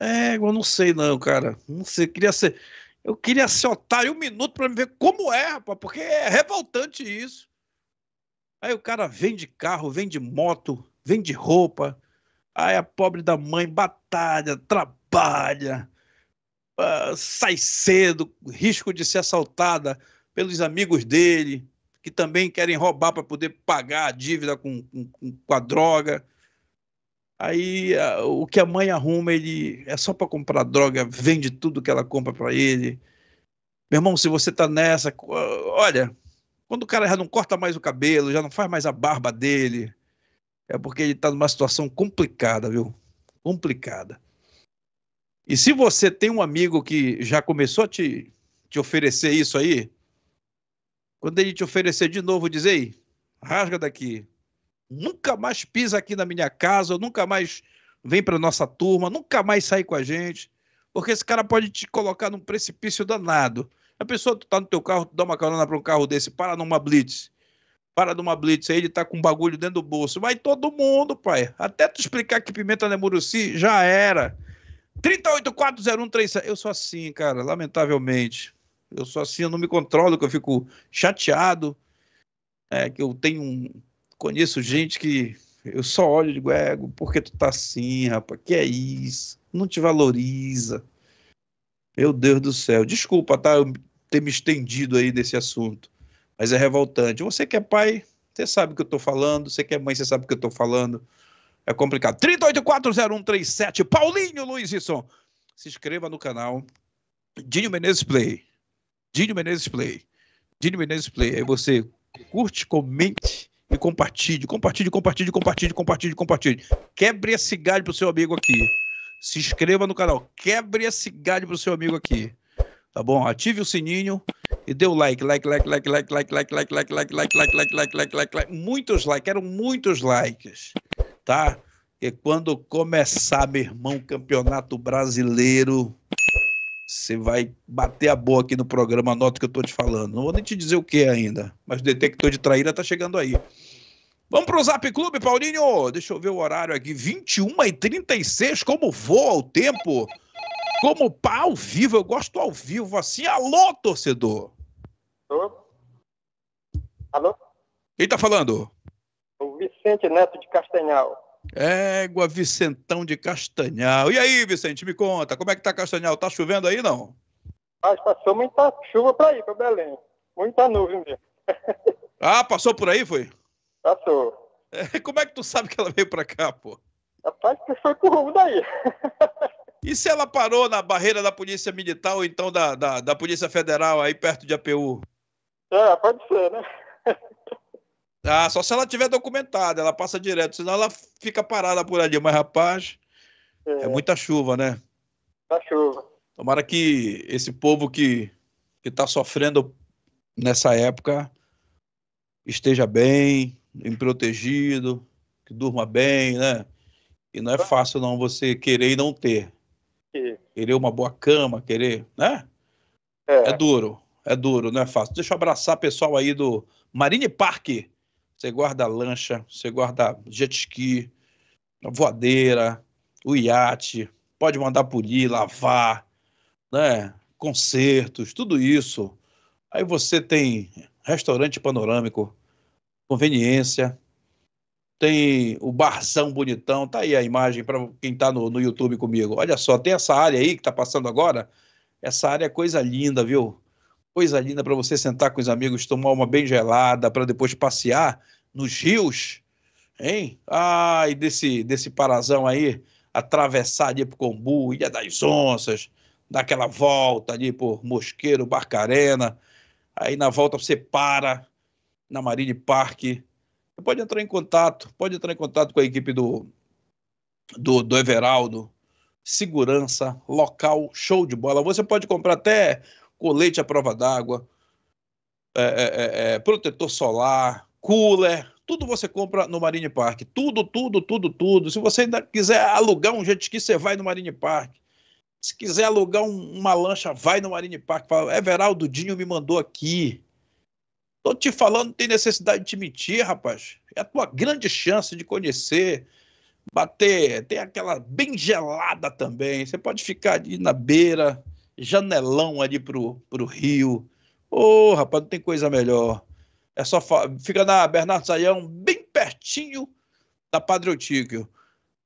É, eu não sei não, cara. Não sei, queria ser. Eu queria ser otário um minuto para ver como é, rapaz, porque é revoltante isso. Aí o cara vende carro, vende moto, vende roupa. Aí a pobre da mãe batalha, trabalha, uh, sai cedo, risco de ser assaltada pelos amigos dele, que também querem roubar para poder pagar a dívida com, com, com a droga. Aí o que a mãe arruma, ele é só para comprar droga, vende tudo que ela compra para ele. Meu irmão, se você tá nessa, olha, quando o cara já não corta mais o cabelo, já não faz mais a barba dele, é porque ele está numa situação complicada, viu? Complicada. E se você tem um amigo que já começou a te, te oferecer isso aí, quando ele te oferecer de novo, diz: Ei, rasga daqui. Nunca mais pisa aqui na minha casa, nunca mais vem para nossa turma, nunca mais sai com a gente, porque esse cara pode te colocar num precipício danado. A pessoa tu tá no teu carro, tu dá uma carona para um carro desse, para numa blitz para numa blitz aí, ele tá com um bagulho dentro do bolso. Vai todo mundo, pai. Até tu explicar que pimenta não é muruci, já era. 3840137. Eu sou assim, cara, lamentavelmente. Eu sou assim, eu não me controlo, que eu fico chateado. É, que eu tenho um... Conheço gente que eu só olho e digo, ego, por que tu tá assim, rapaz? Que é isso? Não te valoriza. Meu Deus do céu. Desculpa, tá? Eu ter me estendido aí nesse assunto mas é revoltante. Você que é pai, você sabe o que eu estou falando. Você que é mãe, você sabe o que eu estou falando. É complicado. 3840137, Paulinho Luizisson. Se inscreva no canal. Dinho Menezes Play. Dinho Menezes Play. Dinho Menezes Play. Aí você curte, comente e compartilhe. Compartilhe, compartilhe, compartilhe, compartilhe, compartilhe. Quebre esse galho pro seu amigo aqui. Se inscreva no canal. Quebre esse galho pro seu amigo aqui. Tá bom? Ative o sininho e dê o like, like, like, like, like, like, like, like, like, like, like, like, like, like, like, like, like, muitos likes, quero muitos likes, tá? E quando começar, meu irmão, campeonato brasileiro, você vai bater a boa aqui no programa, anota o que eu tô te falando. Não vou nem te dizer o que ainda, mas o detector de traíra tá chegando aí. Vamos pro Zap Clube, Paulinho. Deixa eu ver o horário aqui. 21h36, como voa o tempo. Como pá, ao vivo, eu gosto ao vivo, assim. Alô, torcedor! Alô? Alô? Quem tá falando? O Vicente Neto de Castanhal. Égua Vicentão de Castanhal. E aí, Vicente, me conta, como é que tá Castanhal? Tá chovendo aí, não? Mas passou muita chuva para ir, para Belém. Muita nuvem mesmo. ah, passou por aí, foi? Passou. É, como é que tu sabe que ela veio para cá, pô? Rapaz, que foi com o rumo daí. E se ela parou na barreira da Polícia Militar ou então da, da, da Polícia Federal aí perto de APU? É, pode ser, né? Ah, só se ela tiver documentada, ela passa direto, senão ela fica parada por ali. Mas, rapaz, é, é muita chuva, né? Muita chuva. Tomara que esse povo que está sofrendo nessa época esteja bem, bem protegido, que durma bem, né? E não é fácil não você querer e não ter querer uma boa cama, querer, né? É. é duro, é duro, não é fácil. Deixa eu abraçar o pessoal aí do Marine Park. Você guarda lancha, você guarda jet ski, voadeira, o iate, pode mandar polir, lavar, né? Concertos, tudo isso. Aí você tem restaurante panorâmico, conveniência, tem o barzão bonitão, tá aí a imagem para quem tá no, no YouTube comigo. Olha só, tem essa área aí que tá passando agora. Essa área é coisa linda, viu? Coisa linda para você sentar com os amigos, tomar uma bem gelada, para depois passear nos rios, hein? Ai, desse, desse parazão aí, atravessar ali pro Combu, Ilha das Onças, dar aquela volta ali por Mosqueiro, Barcarena. Aí na volta você para na Marine Park, pode entrar em contato, pode entrar em contato com a equipe do, do, do Everaldo. Segurança, local, show de bola. Você pode comprar até colete à prova d'água, é, é, é, é, protetor solar, cooler, tudo você compra no Marine Park. Tudo, tudo, tudo, tudo. Se você ainda quiser alugar um jet ski, você vai no Marine Park. Se quiser alugar um, uma lancha, vai no Marine Park. Fala, Everaldo Dinho me mandou aqui. Tô te falando, tem necessidade de te mentir, rapaz. É a tua grande chance de conhecer, bater. Tem aquela bem gelada também. Você pode ficar ali na beira, janelão ali pro, pro rio. Ô, oh, rapaz, não tem coisa melhor. É só fica na Bernardo Saião, bem pertinho da Padre Eutíquio.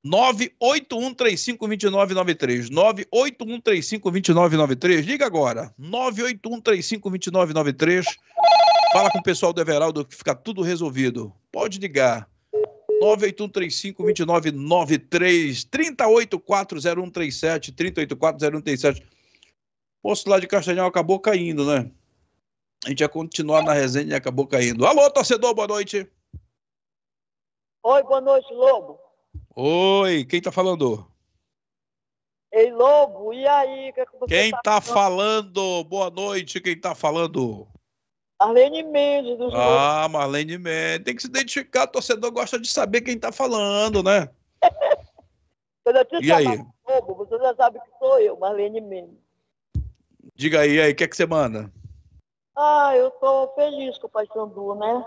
981352993. 981352993. Liga agora. 981352993. Fala com o pessoal do Everaldo que fica tudo resolvido. Pode ligar. 981352993. 3840137. 3840137. Posto lá de Castanhal acabou caindo, né? A gente ia continuar na resenha e acabou caindo. Alô, torcedor, boa noite. Oi, boa noite, Lobo. Oi, quem tá falando? Ei, Lobo, e aí? Que é que quem tá, tá falando? Boa noite, quem tá falando? Marlene Mendes. Dos ah, Lobos. Marlene Mendes. Tem que se identificar, o torcedor gosta de saber quem tá falando, né? E aí? Lobo, você já sabe que sou eu, Marlene Mendes. Diga aí, aí, o que é que você manda? Ah, eu tô feliz com o Paysandu, né?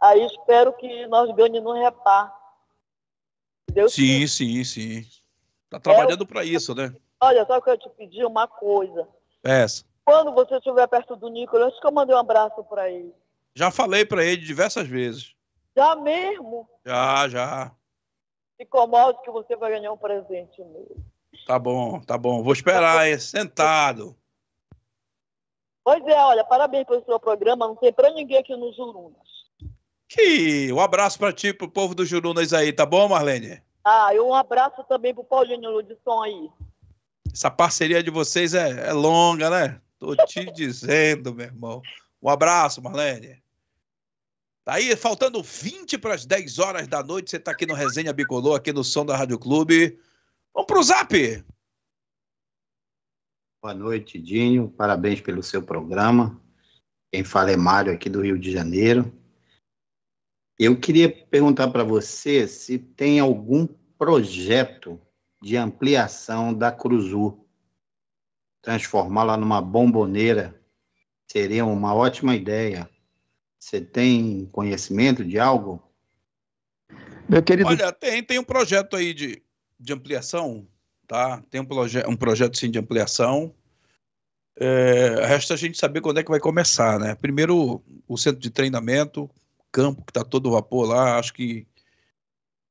Aí espero que nós ganhemos no repar. Deus sim, sim, sim. Tá trabalhando é, para isso, né? Olha, só que eu te pedi uma coisa. Essa. Quando você estiver perto do Nicolas, que eu mandei um abraço para ele. Já falei para ele diversas vezes. Já mesmo? Já, já. Se incomode que você vai ganhar um presente mesmo. Tá bom, tá bom. Vou esperar, hein? Sentado. Pois é, olha, parabéns pelo seu programa. Não tem para ninguém aqui nos Jurunas. Que um abraço para ti, pro povo do Jurunas aí, tá bom, Marlene? Ah, e um abraço também pro Paulinho Ludisson aí. Essa parceria de vocês é, é longa, né? Tô te dizendo, meu irmão. Um abraço, Marlene. Tá aí, faltando 20 para as 10 horas da noite, você tá aqui no Resenha Bicolor, aqui no Som da Rádio Clube. Vamos pro Zap! Boa noite, Dinho. Parabéns pelo seu programa. Quem fala é Mário, aqui do Rio de Janeiro. Eu queria perguntar para você se tem algum projeto de ampliação da Cruzu. Transformá-la numa bomboneira seria uma ótima ideia. Você tem conhecimento de algo? Meu querido... Olha, tem, tem um projeto aí de, de ampliação tá? Tem um, proje um projeto sim de ampliação. É, resta a gente saber quando é que vai começar, né? Primeiro, o centro de treinamento, campo que está todo vapor lá, acho que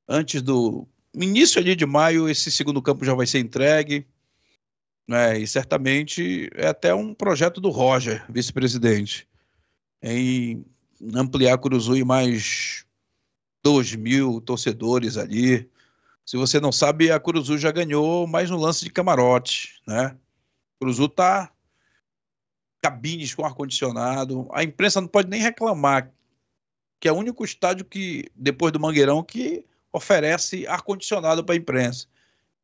antes do início ali de maio, esse segundo campo já vai ser entregue, né? E certamente é até um projeto do Roger, vice-presidente, em ampliar Curuzu em mais 2 mil torcedores ali, se você não sabe, a Curuzu já ganhou mais no lance de camarote, né? Curuzu tá cabines com ar-condicionado. A imprensa não pode nem reclamar que é o único estádio que, depois do Mangueirão, que oferece ar-condicionado para a imprensa.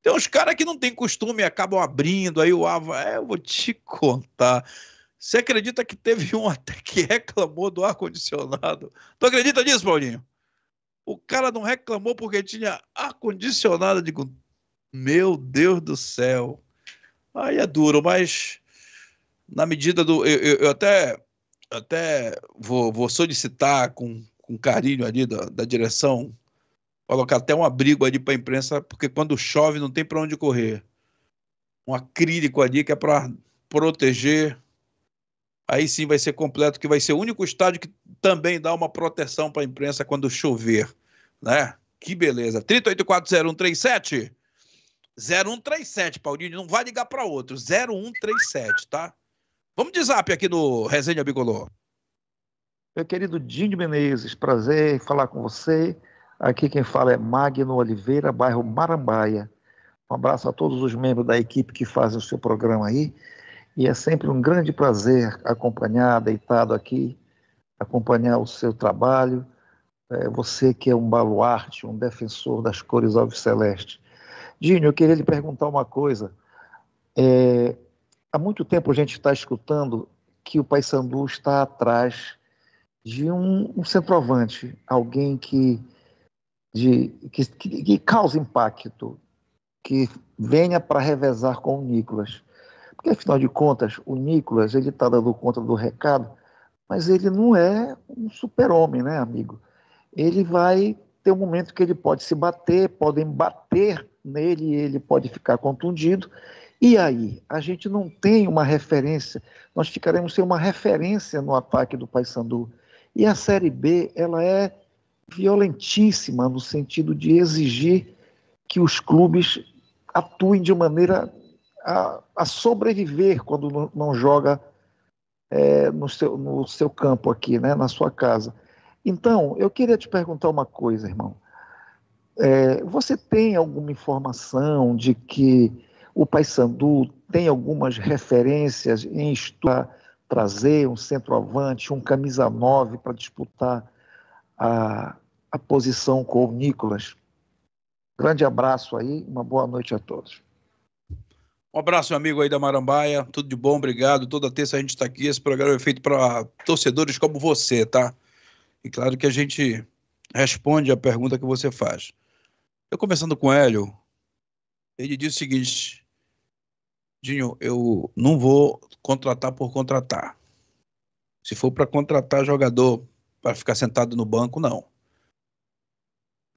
Tem uns caras que não tem costume acabam abrindo, aí o Ava, é, eu vou te contar. Você acredita que teve um até que reclamou do ar-condicionado? Tu acredita nisso, Paulinho? O cara não reclamou porque tinha ar-condicionado. Digo, meu Deus do céu. Aí é duro, mas na medida do. Eu, eu, eu até, até vou, vou, solicitar com, com carinho ali da, da direção, colocar até um abrigo ali para a imprensa, porque quando chove não tem para onde correr. Um acrílico ali que é para proteger. Aí sim vai ser completo, que vai ser o único estádio que também dá uma proteção para a imprensa quando chover, né? Que beleza. 384037 0137, Paulinho, não vai ligar para outro, 0137, tá? Vamos de zap aqui no Resenha Bigolô. Meu querido Dinho Menezes, prazer em falar com você. Aqui quem fala é Magno Oliveira, bairro Marambaia. Um abraço a todos os membros da equipe que fazem o seu programa aí. E é sempre um grande prazer acompanhar, deitado aqui, acompanhar o seu trabalho. É, você que é um baluarte, um defensor das cores alves celeste. Dinho, eu queria lhe perguntar uma coisa. É, há muito tempo a gente está escutando que o Paysandu está atrás de um, um centroavante, alguém que, de, que, que, que cause impacto, que venha para revezar com o Nicolas. Porque, afinal de contas, o Nicolas ele está dando conta do recado mas ele não é um super-homem, né, amigo? Ele vai ter um momento que ele pode se bater, podem bater nele, ele pode ficar contundido. E aí, a gente não tem uma referência, nós ficaremos sem uma referência no ataque do Paysandu. E a Série B, ela é violentíssima no sentido de exigir que os clubes atuem de maneira a, a sobreviver quando não, não joga é, no, seu, no seu campo aqui, né, na sua casa. Então, eu queria te perguntar uma coisa, irmão. É, você tem alguma informação de que o Paysandu tem algumas referências em estudar, trazer um centroavante, um camisa 9 para disputar a, a posição com o Nicolas? Grande abraço aí, uma boa noite a todos. Um abraço, meu amigo aí da Marambaia. Tudo de bom, obrigado. Toda terça a gente está aqui. Esse programa é feito para torcedores como você, tá? E claro que a gente responde a pergunta que você faz. Eu conversando com o Hélio, ele disse o seguinte: Dinho, eu não vou contratar por contratar. Se for para contratar jogador para ficar sentado no banco, não.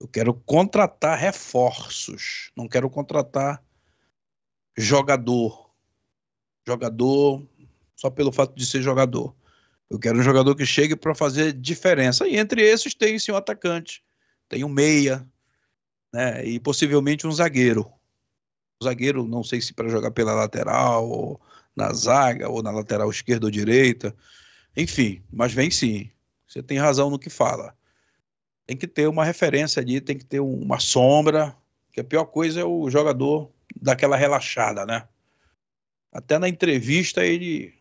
Eu quero contratar reforços, não quero contratar jogador. Jogador só pelo fato de ser jogador. Eu quero um jogador que chegue para fazer diferença. E entre esses tem sim um atacante, tem um meia, né? E possivelmente um zagueiro. O zagueiro, não sei se para jogar pela lateral, ou na zaga, ou na lateral esquerda ou direita. Enfim, mas vem sim. Você tem razão no que fala. Tem que ter uma referência ali, tem que ter uma sombra, que a pior coisa é o jogador daquela relaxada, né? Até na entrevista ele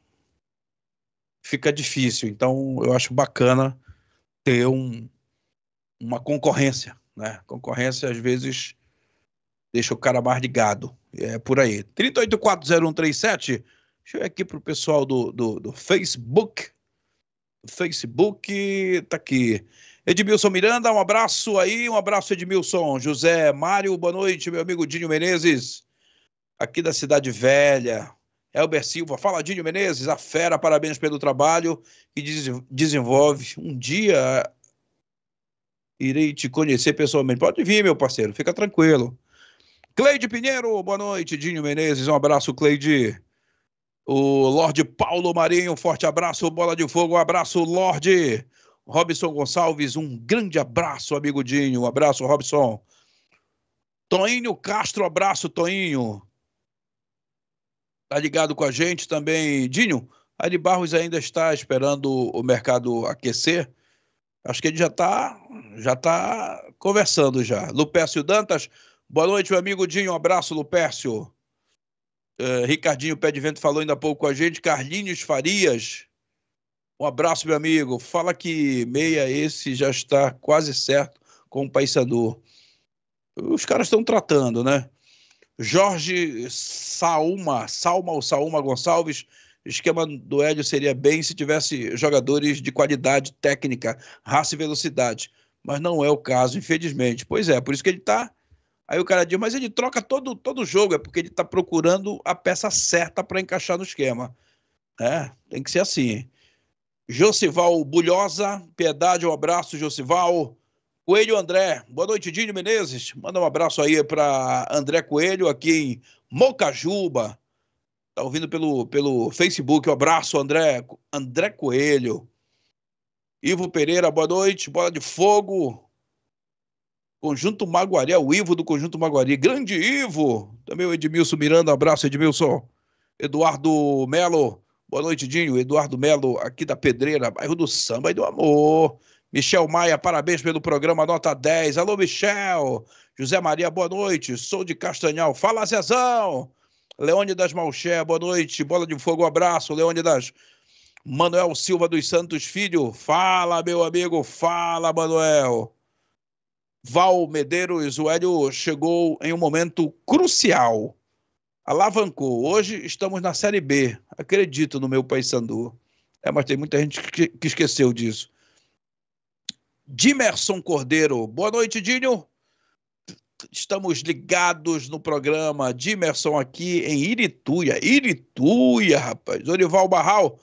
fica difícil. Então eu acho bacana ter um, uma concorrência, né? Concorrência às vezes deixa o cara mais ligado. É por aí. 3840137. Deixa eu ir aqui pro pessoal do, do, do Facebook. Facebook tá aqui. Edmilson Miranda, um abraço aí, um abraço, Edmilson. José Mário, boa noite, meu amigo Dinho Menezes, aqui da Cidade Velha. Elber Silva, fala Dinho Menezes, a fera, parabéns pelo trabalho que desenvolve. Um dia irei te conhecer pessoalmente. Pode vir, meu parceiro, fica tranquilo. Cleide Pinheiro, boa noite, Dinho Menezes, um abraço, Cleide. O Lorde Paulo Marinho, um forte abraço, bola de fogo, um abraço, Lorde. Robson Gonçalves, um grande abraço, amigo Dinho. Um abraço, Robson. Toinho Castro, abraço, Toinho. Tá ligado com a gente também. Dinho, Ari Barros ainda está esperando o mercado aquecer. Acho que ele já está já tá conversando já. Lupércio Dantas, boa noite, meu amigo Dinho. Um abraço, Lupércio. Uh, Ricardinho Pé de Vento falou ainda há pouco com a gente. Carlinhos Farias, um abraço, meu amigo. Fala que meia esse já está quase certo com o Paysandu. Os caras estão tratando, né? Jorge Sauma, Salma ou Sauma Gonçalves, esquema do Hélio seria bem se tivesse jogadores de qualidade técnica, raça e velocidade. Mas não é o caso, infelizmente. Pois é, por isso que ele está. Aí o cara diz, mas ele troca todo todo jogo, é porque ele está procurando a peça certa para encaixar no esquema. É, tem que ser assim. Josival Bulhosa, Piedade, um abraço, Josival. Coelho André, boa noite, Dinho Menezes. Manda um abraço aí para André Coelho, aqui em Mocajuba. Tá ouvindo pelo, pelo Facebook. Um abraço, André, André Coelho. Ivo Pereira, boa noite. Bola de fogo. Conjunto Maguari, é o Ivo do Conjunto Maguari. Grande Ivo. Também o Edmilson Miranda, um abraço, Edmilson. Eduardo Melo, Boa noite, Dinho. Eduardo Melo, aqui da Pedreira, bairro do Samba e do Amor. Michel Maia, parabéns pelo programa Nota 10. Alô, Michel. José Maria, boa noite. Sou de Castanhal. Fala, Zezão. Leônidas Malché, boa noite. Bola de fogo, um abraço. Leônidas. Manuel Silva dos Santos Filho. Fala, meu amigo. Fala, Manuel. Val Medeiros, o Hélio chegou em um momento crucial alavancou. Hoje estamos na Série B. Acredito no meu Paysandu. É, mas tem muita gente que, que esqueceu disso. Dimerson Cordeiro. Boa noite, Dinho. Estamos ligados no programa Dimerson aqui em Irituia. Irituia, rapaz. Orival Barral.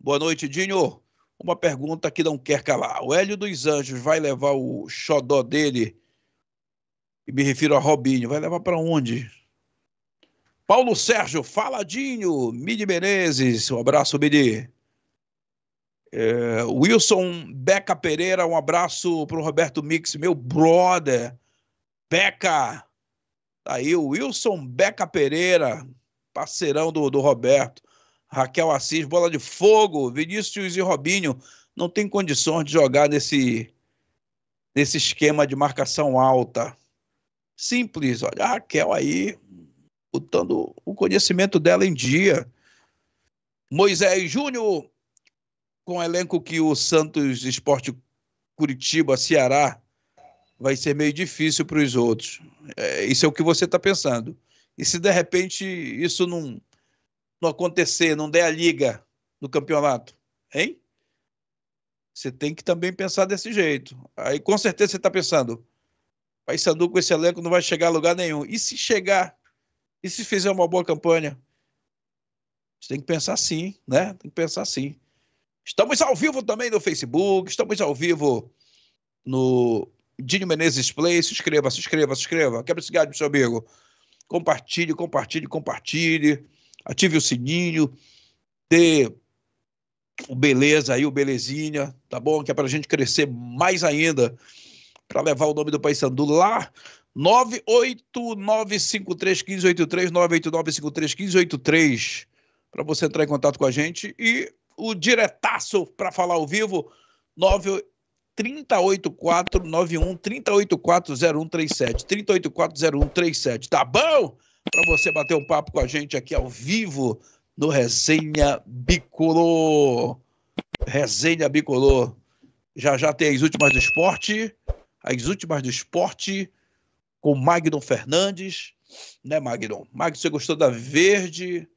Boa noite, Dinho. uma pergunta que não quer calar. O Hélio dos Anjos vai levar o xodó dele, e me refiro a Robinho, vai levar para onde? Paulo Sérgio, faladinho, Midi Menezes, um abraço, Midi. É, Wilson Beca Pereira, um abraço para o Roberto Mix, meu brother. Beca, tá aí o Wilson Beca Pereira, parceirão do, do Roberto. Raquel Assis, bola de fogo. Vinícius e Robinho não tem condições de jogar nesse, nesse esquema de marcação alta. Simples, olha, a Raquel aí, botando o conhecimento dela em dia. Moisés Júnior, com o elenco que o Santos Esporte Curitiba, Ceará, vai ser meio difícil para os outros. É, isso é o que você está pensando. E se de repente isso não, não acontecer, não der a liga no campeonato, hein? Você tem que também pensar desse jeito. Aí com certeza você está pensando, Paysandu com esse elenco não vai chegar a lugar nenhum. E se chegar? E se fizer uma boa campanha? Você tem que pensar assim, né? Tem que pensar assim. Estamos ao vivo também no Facebook, estamos ao vivo no Dinho Menezes Play. Se inscreva, se inscreva, se inscreva. Quebra esse galho, meu amigo. Compartilhe, compartilhe, compartilhe. Ative o sininho. Dê o beleza aí, o belezinha, tá bom? Que é pra gente crescer mais ainda. Para levar o nome do Paysandu lá. 989531583, 989531583. Para você entrar em contato com a gente. E o diretaço para falar ao vivo, 9 3084 91 384 0137 384 0137, tá bom? Para você bater um papo com a gente aqui ao vivo no Resenha Bicolor. Resenha Bicolor. Já já tem as últimas do esporte, as últimas do esporte com Magno Fernandes, né, Magno? Magno, você gostou da verde,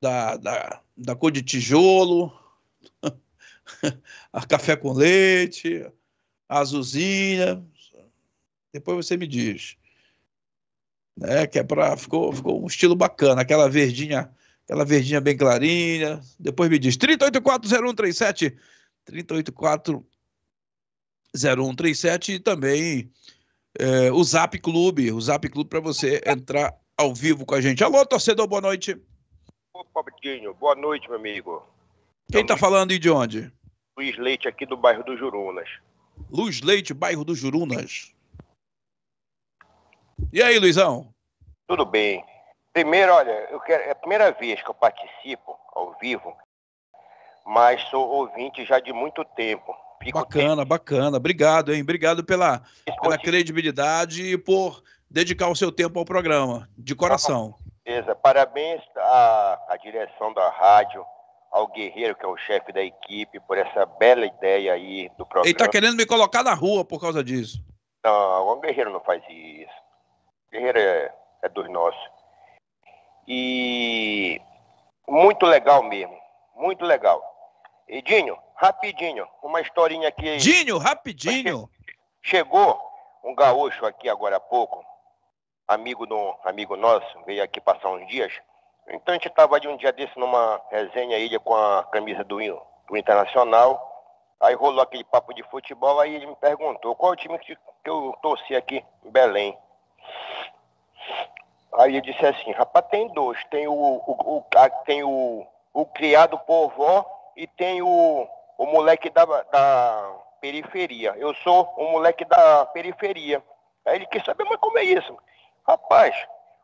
da, da, da cor de tijolo, a café com leite, a azulzinha. Depois você me diz. Né, que é para ficou, ficou um estilo bacana, aquela verdinha, aquela verdinha bem clarinha. Depois me diz 3840137 3840137 e também é, o Zap Clube, o Zap Clube para você entrar ao vivo com a gente. Alô, torcedor, boa noite. Opa, Dinho, boa noite, meu amigo. Quem tá falando e de onde? Luiz Leite, aqui do bairro do Jurunas. Luz Leite, bairro do Jurunas. E aí, Luizão? Tudo bem. Primeiro, olha, eu quero, é a primeira vez que eu participo ao vivo, mas sou ouvinte já de muito tempo. Bacana, bacana. Obrigado, hein? Obrigado pela, pela credibilidade e por dedicar o seu tempo ao programa, de coração. Beleza. Parabéns à, à direção da rádio, ao Guerreiro, que é o chefe da equipe, por essa bela ideia aí do programa. Ele tá querendo me colocar na rua por causa disso. Não, o Guerreiro não faz isso. O Guerreiro é, é dos nossos. E muito legal mesmo. Muito legal. E Dinho, rapidinho, uma historinha aqui. Dinho, rapidinho. Chegou um gaúcho aqui agora há pouco, amigo do amigo nosso, veio aqui passar uns dias. Então a gente estava de um dia desse numa resenha ilha com a camisa do, do Internacional. Aí rolou aquele papo de futebol, aí ele me perguntou qual é o time que, eu torci aqui em Belém. Aí ele disse assim, rapaz, tem dois, tem o, o, o a- tem o, o criado por vó e tem o, o moleque da, da periferia. Eu sou o moleque da periferia. Aí ele quis saber, mas como é isso? Rapaz,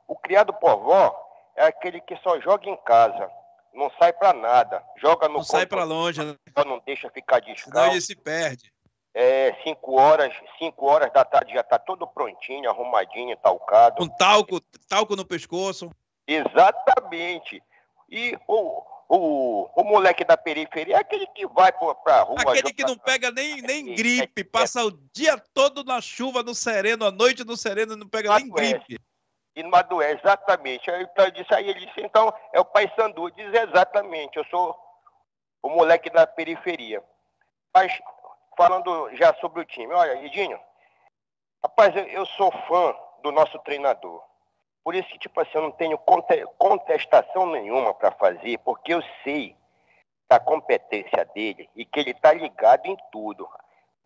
o criado por vó é aquele que só joga em casa, não sai pra nada, joga no Não sai pra longe, né? só não deixa ficar senão descalço. ele se perde. É, 5 horas, 5 horas da tarde já tá todo prontinho, arrumadinho, talcado. Com talco, talco no pescoço. Exatamente. E o, o, o moleque da periferia é aquele que vai pra, rua. Aquele que não pega nem, nem gripe, passa o dia todo na chuva, no sereno, a noite no sereno, não pega nem gripe. E não adoece, exatamente. Aí, então, eu disse, aí ele disse, então, é o pai Sandu. Diz exatamente, eu sou o moleque da periferia. Mas, falando já sobre o time, olha, Edinho, rapaz, eu, eu sou fã do nosso treinador. Por isso que, tipo assim, eu não tenho conte- contestação nenhuma para fazer, porque eu sei da competência dele e que ele está ligado em tudo.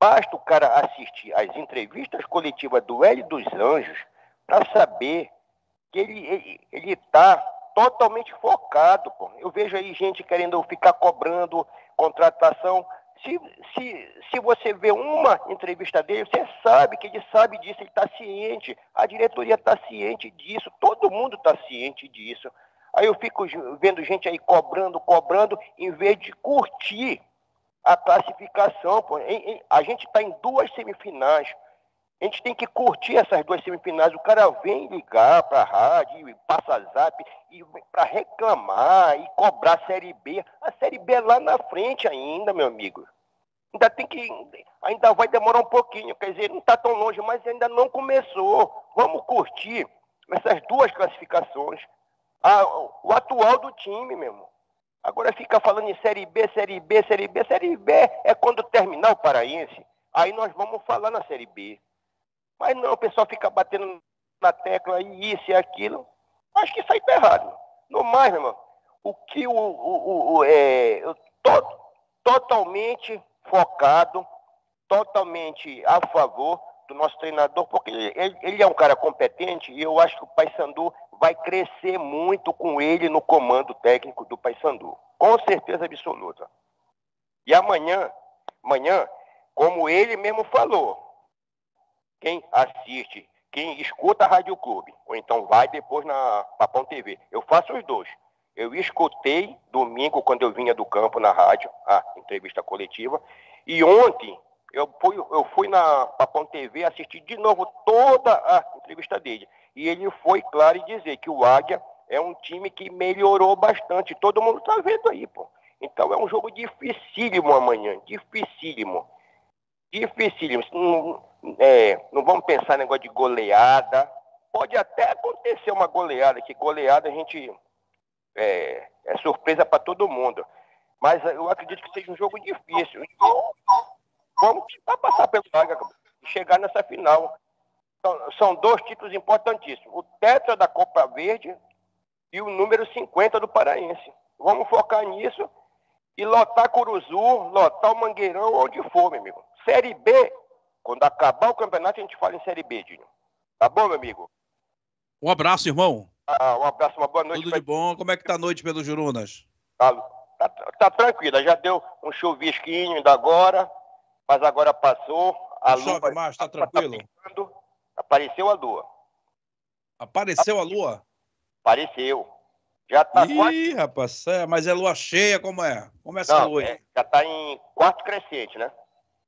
Basta o cara assistir às entrevistas coletivas do Hélio dos Anjos para saber que ele ele ele está totalmente focado. Pô. Eu vejo aí gente querendo ficar cobrando contratação. Se, se, se você vê uma entrevista dele, você sabe que ele sabe disso, ele está ciente, a diretoria está ciente disso, todo mundo está ciente disso. Aí eu fico vendo gente aí cobrando, cobrando, em vez de curtir a classificação. Pô. A gente está em duas semifinais. A gente tem que curtir essas duas semifinais. O cara vem ligar para a rádio, passa zap, para reclamar e cobrar a Série B. A Série B é lá na frente ainda, meu amigo. Ainda tem que. Ainda vai demorar um pouquinho. Quer dizer, não está tão longe, mas ainda não começou. Vamos curtir essas duas classificações. O atual do time, meu irmão. Agora fica falando em Série B, Série B, Série B. Série B é quando terminar o Paraense. Aí nós vamos falar na Série B. Mas não, o pessoal fica batendo na tecla e isso e aquilo. Acho que isso aí tá errado. No mais, meu irmão, o que o, o, o- é, tô totalmente focado, totalmente a favor do nosso treinador, porque ele, ele- ele é um cara competente e eu acho que o Paysandu vai crescer muito com ele no comando técnico do Paysandu. Com certeza absoluta. E amanhã, amanhã, como ele mesmo falou, quem assiste, quem escuta a Rádio Clube, ou então vai depois na Papão TV. Eu faço os dois. Eu escutei domingo, quando eu vinha do campo na rádio, a entrevista coletiva, e ontem eu fui, eu fui na Papão TV assistir de novo toda a entrevista dele. E ele foi claro em dizer que o Águia é um time que melhorou bastante. Todo mundo está vendo aí, pô. Então é um jogo dificílimo amanhã, dificílimo. Dificílimo. Não, é, não vamos pensar em negócio de goleada. Pode até acontecer uma goleada, que goleada a gente é, é surpresa para todo mundo. Mas eu acredito que seja um jogo difícil. Então, vamos tentar passar pelo Águia e chegar nessa final. São, são dois títulos importantíssimos. O tetra da Copa Verde e o número 50 do Paraense. Vamos focar nisso e lotar Curuzu, lotar o Mangueirão, onde for, meu amigo. Série B, quando acabar o campeonato, a gente fala em Série B, Dinho. Tá bom, meu amigo? Um abraço, irmão. Ah, um abraço, uma boa noite. Tudo de bom. Como é que tá a noite pelos Jurunas? Tá, tá, tá tranquila, já deu um chuvisquinho ainda agora, mas agora passou. A Não lua chove mais, tá lua tranquilo? picando, apareceu a lua. Apareceu a lua? Apareceu. Já tá quase. Ih, rapaz, é, mas é lua cheia, como é? Como é essa Não, lua aí? é, já tá em quarto crescente, né?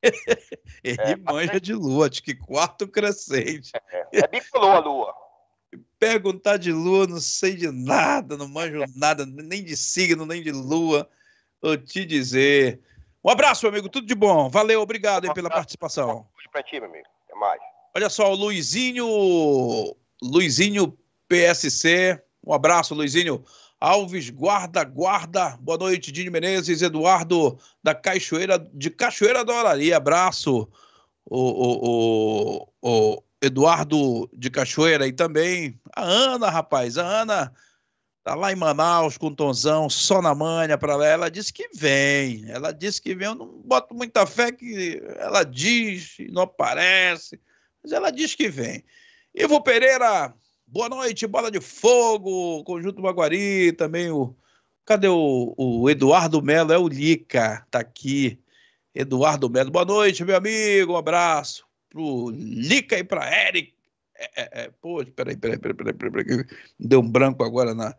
Ele manja de lua, acho que quarto crescente. É bicolor a lua. Perguntar de lua, não sei de nada, não manjo nada, nem de signo, nem de lua. Vou te dizer. Um abraço, amigo, tudo de bom. Valeu, obrigado hein, pela participação. Pra ti, meu amigo. Até mais. Olha só, o Luizinho, Luizinho PSC, um abraço, Luizinho. Alves, guarda, guarda. Boa noite, Dinho Menezes, Eduardo da Cachoeira, de Cachoeira da Olaria. Abraço, o, o, o, o Eduardo de Cachoeira e também a Ana, rapaz. A Ana tá lá em Manaus com o Tonzão, só na manha para lá. Ela disse que vem. Ela disse que vem. Eu não boto muita fé que ela diz não aparece, mas ela diz que vem. Ivo Pereira, boa noite, bola de fogo, Conjunto Maguari, também o. Cadê o, o Eduardo Melo? É o Lica, tá aqui. Eduardo Melo, boa noite, meu amigo, um abraço pro Lica e pra Eric. É, é, é, pô, peraí, peraí, peraí, peraí, peraí, peraí, deu um branco agora na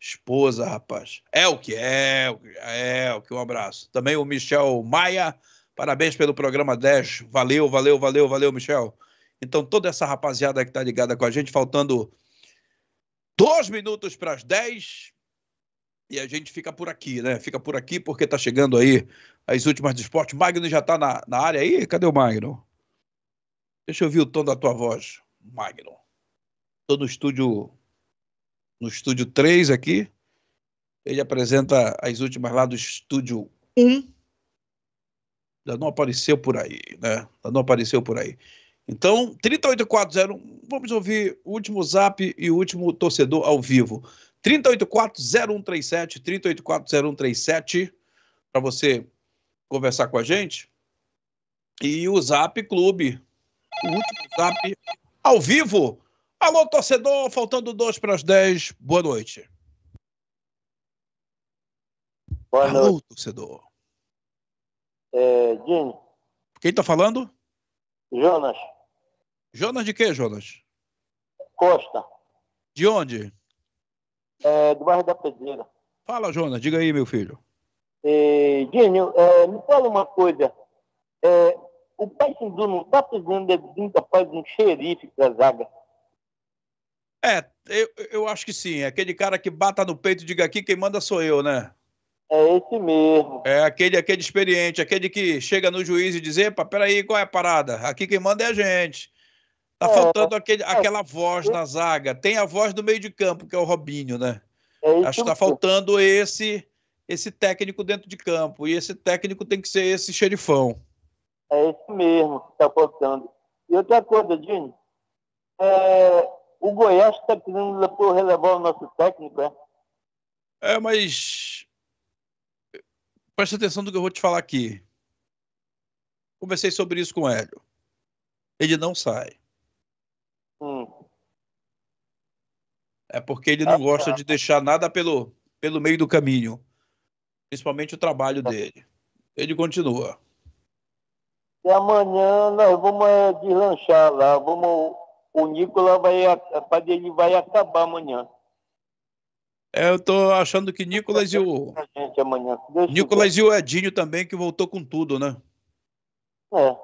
esposa, rapaz. É o que é, é, o que um abraço. Também o Michel Maia, parabéns pelo programa 10, valeu, valeu, valeu, valeu, Michel. Então, toda essa rapaziada que está ligada com a gente, faltando dois minutos para as 10. E a gente fica por aqui, né? Fica por aqui porque está chegando aí as últimas do esporte. Magno já está na, na área aí? Cadê o Magno? Deixa eu ouvir o tom da tua voz, Magno. Estou no estúdio, no estúdio 3 aqui. Ele apresenta as últimas lá do estúdio 1. Ainda não apareceu por aí, né? Ainda não apareceu por aí. Então, 38401, vamos ouvir o último zap e o último torcedor ao vivo. 3840137, 3840137. para você conversar com a gente. E o Zap Clube, o último Zap ao vivo. Alô, torcedor, faltando dois para as 10. Boa noite. Boa Alô, noite. torcedor. É, Dini, Quem tá falando? Jonas Jonas de quê, Jonas? Costa, De onde? é, do bairro da Pedreira. Fala, Jonas, diga aí, meu filho. É, Dini, é, me fala uma coisa. É, o Paysandu não está precisando de vir capaz de um xerife para a zaga. É, eu, eu acho que sim. Aquele cara que bata no peito e diga aqui, quem manda sou eu, né? É esse mesmo. É aquele, aquele experiente, aquele que chega no juiz e diz, epa, peraí, qual é a parada? Aqui quem manda é a gente. Tá É. faltando aquele, aquela voz na zaga. Tem a voz do meio de campo, que é o Robinho, né? É Acho que tá faltando esse esse técnico dentro de campo. E esse técnico tem que ser esse xerifão. É esse mesmo que está faltando. E outra coisa, Dini, é, o Goiás está querendo relevar o nosso técnico, é? É, mas. Presta atenção no que eu vou te falar aqui. Conversei sobre isso com o Hélio. Ele não sai. Hum. É porque ele não gosta de deixar nada pelo, pelo meio do caminho. Principalmente o trabalho dele. Ele continua. E amanhã nós vamos é, deslanchar lá. Vamos, o Nicolas vai, a a dele vai acabar amanhã. É, eu tô achando que Nicolas e o. Nicolas e o Edinho também, que voltou com tudo, né? É.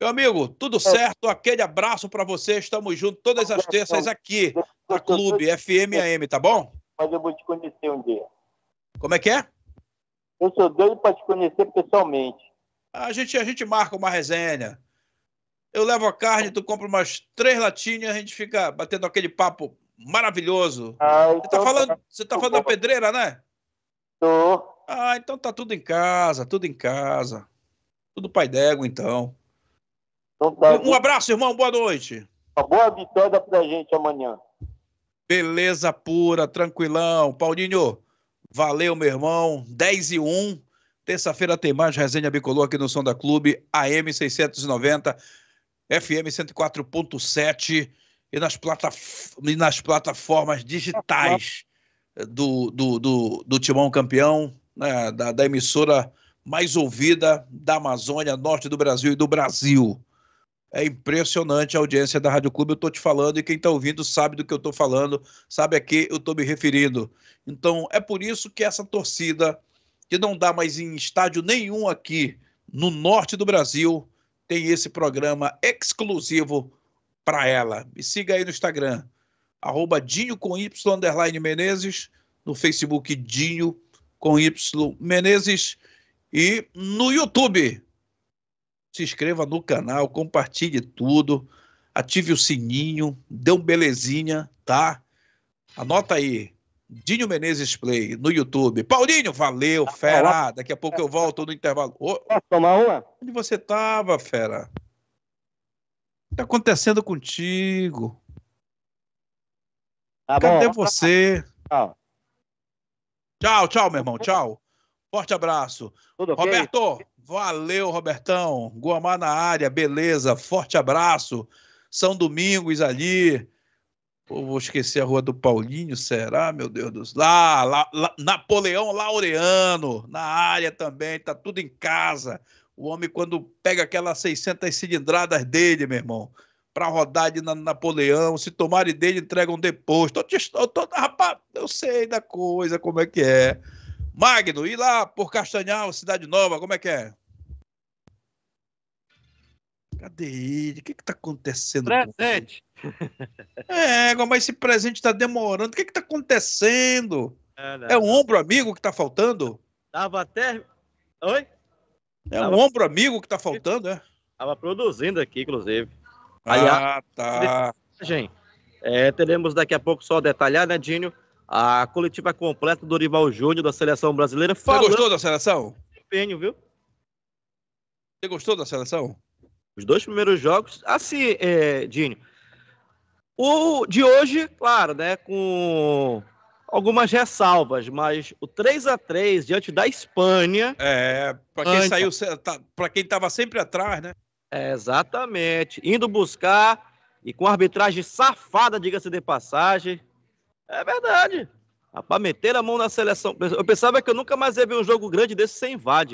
Meu amigo, tudo certo? Aquele abraço pra você. Estamos juntos todas as terças aqui na Clube FMAM, tá bom? Mas eu vou te conhecer um dia. Como é que é? Eu sou doido para te conhecer pessoalmente. A gente, a gente marca uma resenha. Eu levo a carne, tu compra umas três latinhas, a gente fica batendo aquele papo maravilhoso. Ah, Você tá falando, você tá falando da pedreira, né? Tô. Ah, então tá tudo em casa, tudo em casa. Tudo pai d'égua, então. Um abraço, irmão, boa noite. Uma boa vitória pra gente amanhã. Beleza pura, tranquilão. Paulinho, valeu, meu irmão. 10 e 1. Terça-feira tem mais resenha bicolor aqui no Som da Clube, AM 690, FM 104.7 e nas, plataf e nas plataformas digitais do, do, do, do Timão Campeão, né, da, da emissora mais ouvida da Amazônia, norte do Brasil e do Brasil. É impressionante a audiência da Rádio Clube, eu estou te falando, e quem está ouvindo sabe do que eu estou falando, sabe a que eu estou me referindo. Então, é por isso que essa torcida, que não dá mais em estádio nenhum aqui no norte do Brasil, tem esse programa exclusivo para ela. Me siga aí no Instagram, arroba Dinho com Y, underline Menezes, no Facebook Dinho com Y Menezes e no YouTube. Se inscreva no canal, compartilhe tudo, ative o sininho, dê um belezinha, tá? Anota aí, Dinho Menezes Play no YouTube. Paulinho, valeu, fera. Daqui a pouco eu volto no intervalo. Ô, tomar uma? Onde você tava, fera? O que tá acontecendo contigo? Tá Cadê bom. você? Tchau. Tchau, tchau, meu irmão. Tchau. Forte abraço. Tudo? Roberto, valeu, Robertão. Guamá na área, beleza. Forte abraço. São Domingos ali. Pô, vou esquecer a rua do Paulinho, será, meu Deus do céu? Lá, lá, lá, Napoleão Laureano, na área também, tá tudo em casa. O homem, quando pega aquelas 600 cilindradas dele, meu irmão, para rodar de na Napoleão, se tomarem dele, entregam depois. Tô, tô, tô- rapaz, eu sei da coisa, como é que é. Magno, e lá por Castanhal, Cidade Nova, como é que é? Cadê ele? O que que tá acontecendo? Presente. É, mas esse presente tá demorando. O que que tá acontecendo? É, não. É um ombro amigo que tá faltando? Tava até. Oi? É um Tava- ombro amigo que tá faltando, é? Tava produzindo aqui, inclusive. Ah, tá. Gente, é, teremos daqui a pouco só detalhar, né, Dinho? A coletiva completa do Dorival Júnior da seleção brasileira. Você Falando gostou da seleção? empenho, viu? Você gostou da seleção? Os dois primeiros jogos. Assim, é, Dinho. O de hoje, claro, né? Com algumas ressalvas, mas o 3 a 3 diante da Espanha. É, para quem Antes- saiu, tá- pra quem tava sempre atrás, né? É, exatamente. Indo buscar e com arbitragem safada, diga-se de passagem. É verdade. Rapaz, meter a mão na seleção. Eu pensava que eu nunca mais ia ver um jogo grande desse sem VAR.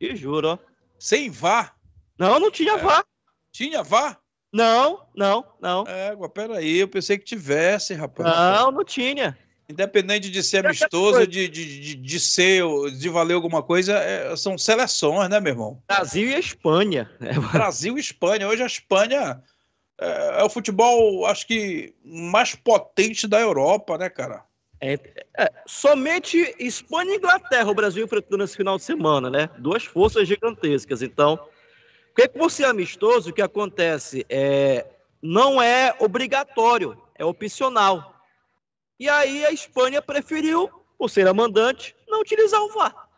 E juro, ó. Sem VAR? Não, não tinha VAR. Tinha VAR? Não, não, não. É, peraí, eu pensei que tivesse, rapaz. Não, não tinha. Independente de ser amistoso, de, de, de, de ser, de valer alguma coisa, é, são seleções, né, meu irmão? Brasil e Espanha. É, Brasil e Espanha. Hoje a Espanha é, é o futebol, acho que, mais potente da Europa, né, cara? É, é, somente Espanha e Inglaterra o Brasil enfrentou nesse final de semana, né? Duas forças gigantescas. Então, porque por ser amistoso, o que acontece é não é obrigatório, é opcional. E aí a Espanha preferiu, por ser a mandante, não utilizar o VAR.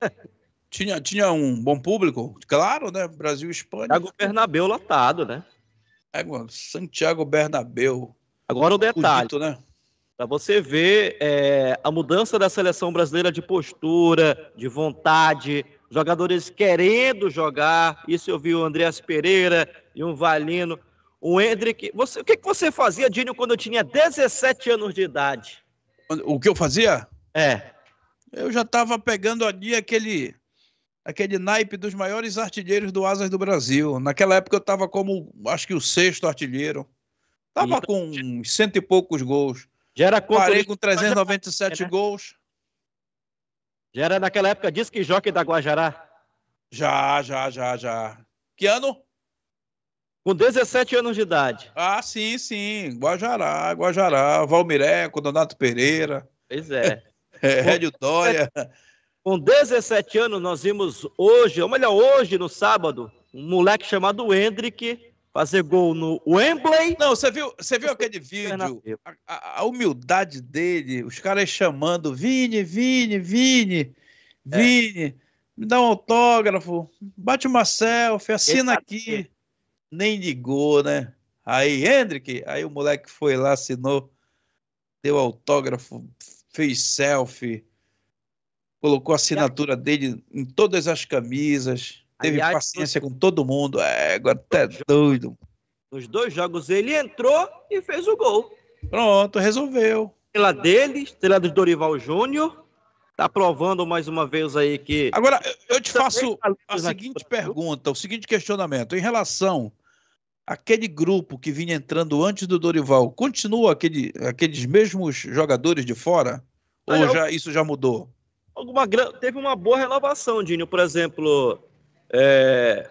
Tinha, tinha um bom público, claro, né? Brasil e Espanha. Thiago Bernabéu lotado, né? É, Santiago Bernabéu. Agora o detalhe. Bonito, né? Para você ver é, a mudança da seleção brasileira de postura, de vontade, jogadores querendo jogar. Isso eu vi o Andreas Pereira e um Valino. O Hendrick. Você, o que, que você fazia, Dinho, quando eu tinha 17 anos de idade? O que eu fazia? É. Eu já estava pegando ali aquele aquele naipe dos maiores artilheiros do Asas do Brasil. Naquela época eu estava como, acho que o sexto artilheiro. Tava com uns cento e poucos gols. Já era Parei com 397 né? gols. Já era naquela época disque jockey da Guajará? Já, já, já, já. Que ano? Com 17 anos de idade. Ah, sim, sim. Guajará, Guajará, Valmireco, Donato Pereira. Pois é. É, Hélio Dória. Com 17 anos, nós vimos hoje, ou melhor, hoje, no sábado, um moleque chamado Hendrick fazer gol no Wembley. Não, você viu, você viu aquele vídeo? A, a- a humildade dele, os caras chamando Vini, Vini, Vini, Vini, me dá um autógrafo, bate uma selfie, assina aqui. Nem ligou, né? Aí, Hendrick, aí o moleque foi lá, assinou, deu autógrafo, fez selfie, colocou a assinatura dele em todas as camisas, teve Aliás, paciência com todo mundo. É, agora tá doido. Nos dois jogos ele entrou e fez o gol. Pronto, resolveu. Estrela dele, estrela do Dorival Júnior. Tá provando mais uma vez aí que. Agora, eu te faço tá a seguinte pergunta, o seguinte questionamento. Em relação àquele grupo que vinha entrando antes do Dorival, continua aquele, aqueles mesmos jogadores de fora? Ou Olha, já, isso já mudou? alguma teve uma boa renovação, Dinho. Por exemplo, é,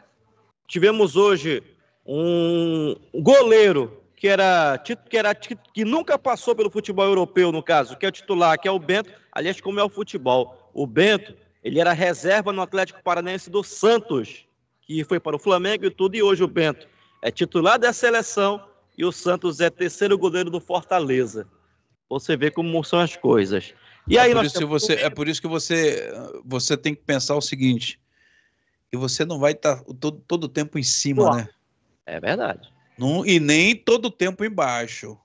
tivemos hoje um goleiro que era que era que nunca passou pelo futebol europeu, no caso, que é o titular, que é o Bento. Aliás, como é o futebol, o Bento, ele era reserva no Atlético Paranaense do Santos, que foi para o Flamengo e tudo, e hoje o Bento é titular da seleção e o Santos é terceiro goleiro do Fortaleza. Você vê como são as coisas. E aí é, por nós isso que você, é por isso que você, você tem que pensar o seguinte, que você não vai estar todo, todo o tempo em cima, né? É verdade. Não, e nem todo o tempo embaixo.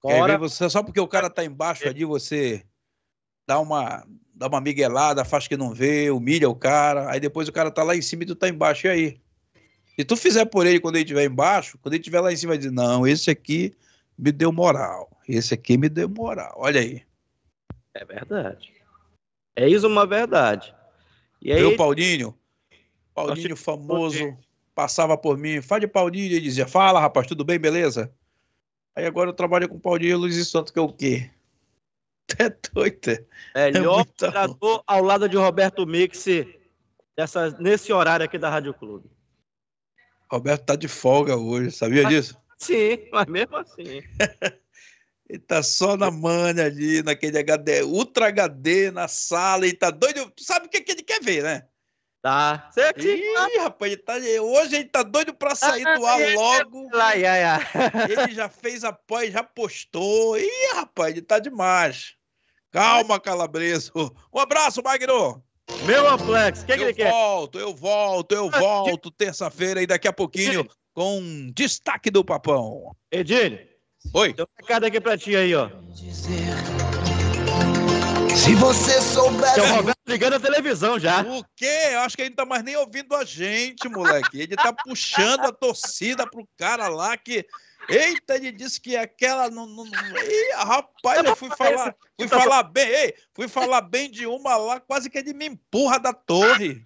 Fora- você, só porque o cara tá embaixo ali, você dá uma, dá uma miguelada, faz que não vê, humilha o cara, aí depois o cara tá lá em cima e tu tá embaixo, e aí? Se tu fizer por ele quando ele estiver embaixo, quando ele estiver lá em cima, vai dizer, não, esse aqui me deu moral, esse aqui me deu moral, olha aí. É verdade. É isso uma verdade. E aí, Paulinho, Paulinho famoso, passava por mim, fala de Paulinho, ele dizia, fala rapaz, tudo bem, beleza? Aí agora eu trabalho com Paulinho e Luiz Santos, que é o quê? É doido, é? melhor muito jogador ao lado de Roberto Mixi dessa, nesse horário aqui da Rádio Clube. Roberto tá de folga hoje, sabia disso? Sim, mas mesmo assim. Ele tá só na manha ali, naquele HD, Ultra HD na sala, e tá doido. Tu sabe o que, que ele quer ver, né? Tá. Certo. Ih, rapaz, ele tá, hoje ele tá doido pra sair do ar logo. Lá, ia, ia. Ele já fez a pós, já postou. Ih, rapaz, ele tá demais. Calma, Calabreso. Um abraço, Magno. Meu Amplex, o que, que eu ele quer? volto, eu volto, eu volto terça-feira e daqui a pouquinho com um destaque do Papão. Edilho, Oi. Tem um recado aqui pra ti aí, ó. Se você soubesse. É o Roberto ligando a televisão já. O quê? Eu acho que ele não tá mais nem ouvindo a gente, moleque. Ele tá puxando a torcida pro cara lá que. Eita, ele disse que aquela. Não, não... não- Ih, rapaz, eu fui falar, fui falar bem, ei, fui falar bem de uma lá, quase que ele me empurra da torre.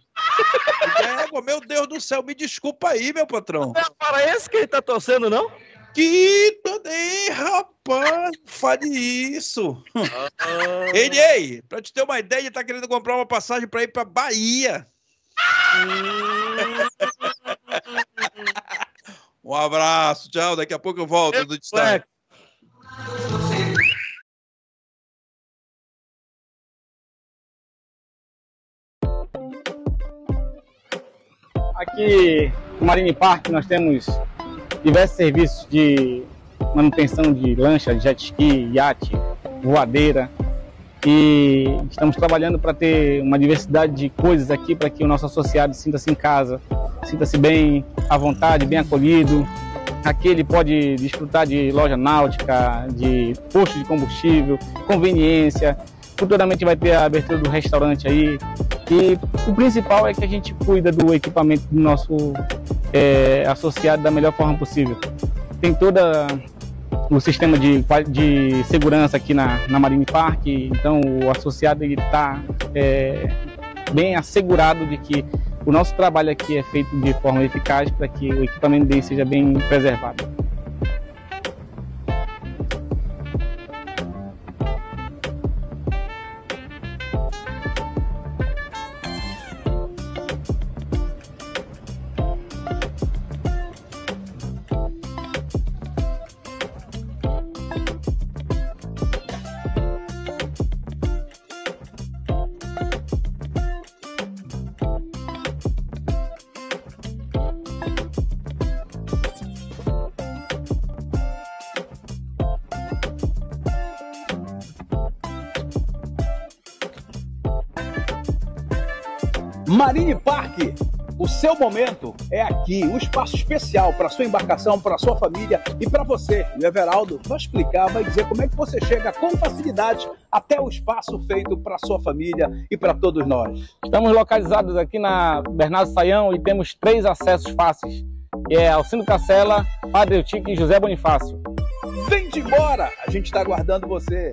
Égua, meu Deus do céu, me desculpa aí, meu patrão. Não é para esse que ele tá torcendo, não? Que ei, rapaz, fale isso. Ele, ei, pra te ter uma ideia, ele tá querendo comprar uma passagem pra ir pra Bahia. um abraço, tchau. Daqui a pouco eu volto do destaque. Aqui no Marine Park nós temos diversos serviços de manutenção de lancha, jet ski, iate, voadeira. E estamos trabalhando para ter uma diversidade de coisas aqui para que o nosso associado sinta-se em casa, sinta-se bem à vontade, bem acolhido. Aqui ele pode desfrutar de loja náutica, de posto de combustível, conveniência. Futuramente vai ter a abertura do restaurante aí. E o principal é que a gente cuida do equipamento do nosso é, associado da melhor forma possível. Tem toda o sistema de, de segurança aqui na, na Marine Park, então o associado está bem assegurado de que o nosso trabalho aqui é feito de forma eficaz para que o equipamento dele seja bem preservado. Momento é aqui, um espaço especial para sua embarcação, para sua família e para você. E o Everaldo vai explicar, vai dizer como é que você chega com facilidade até o espaço feito para sua família e para todos nós. Estamos localizados aqui na Bernardo Saião e temos três acessos fáceis, é Alcino Cacela, Padre Eutique e José Bonifácio. Vem de embora, a gente está aguardando você.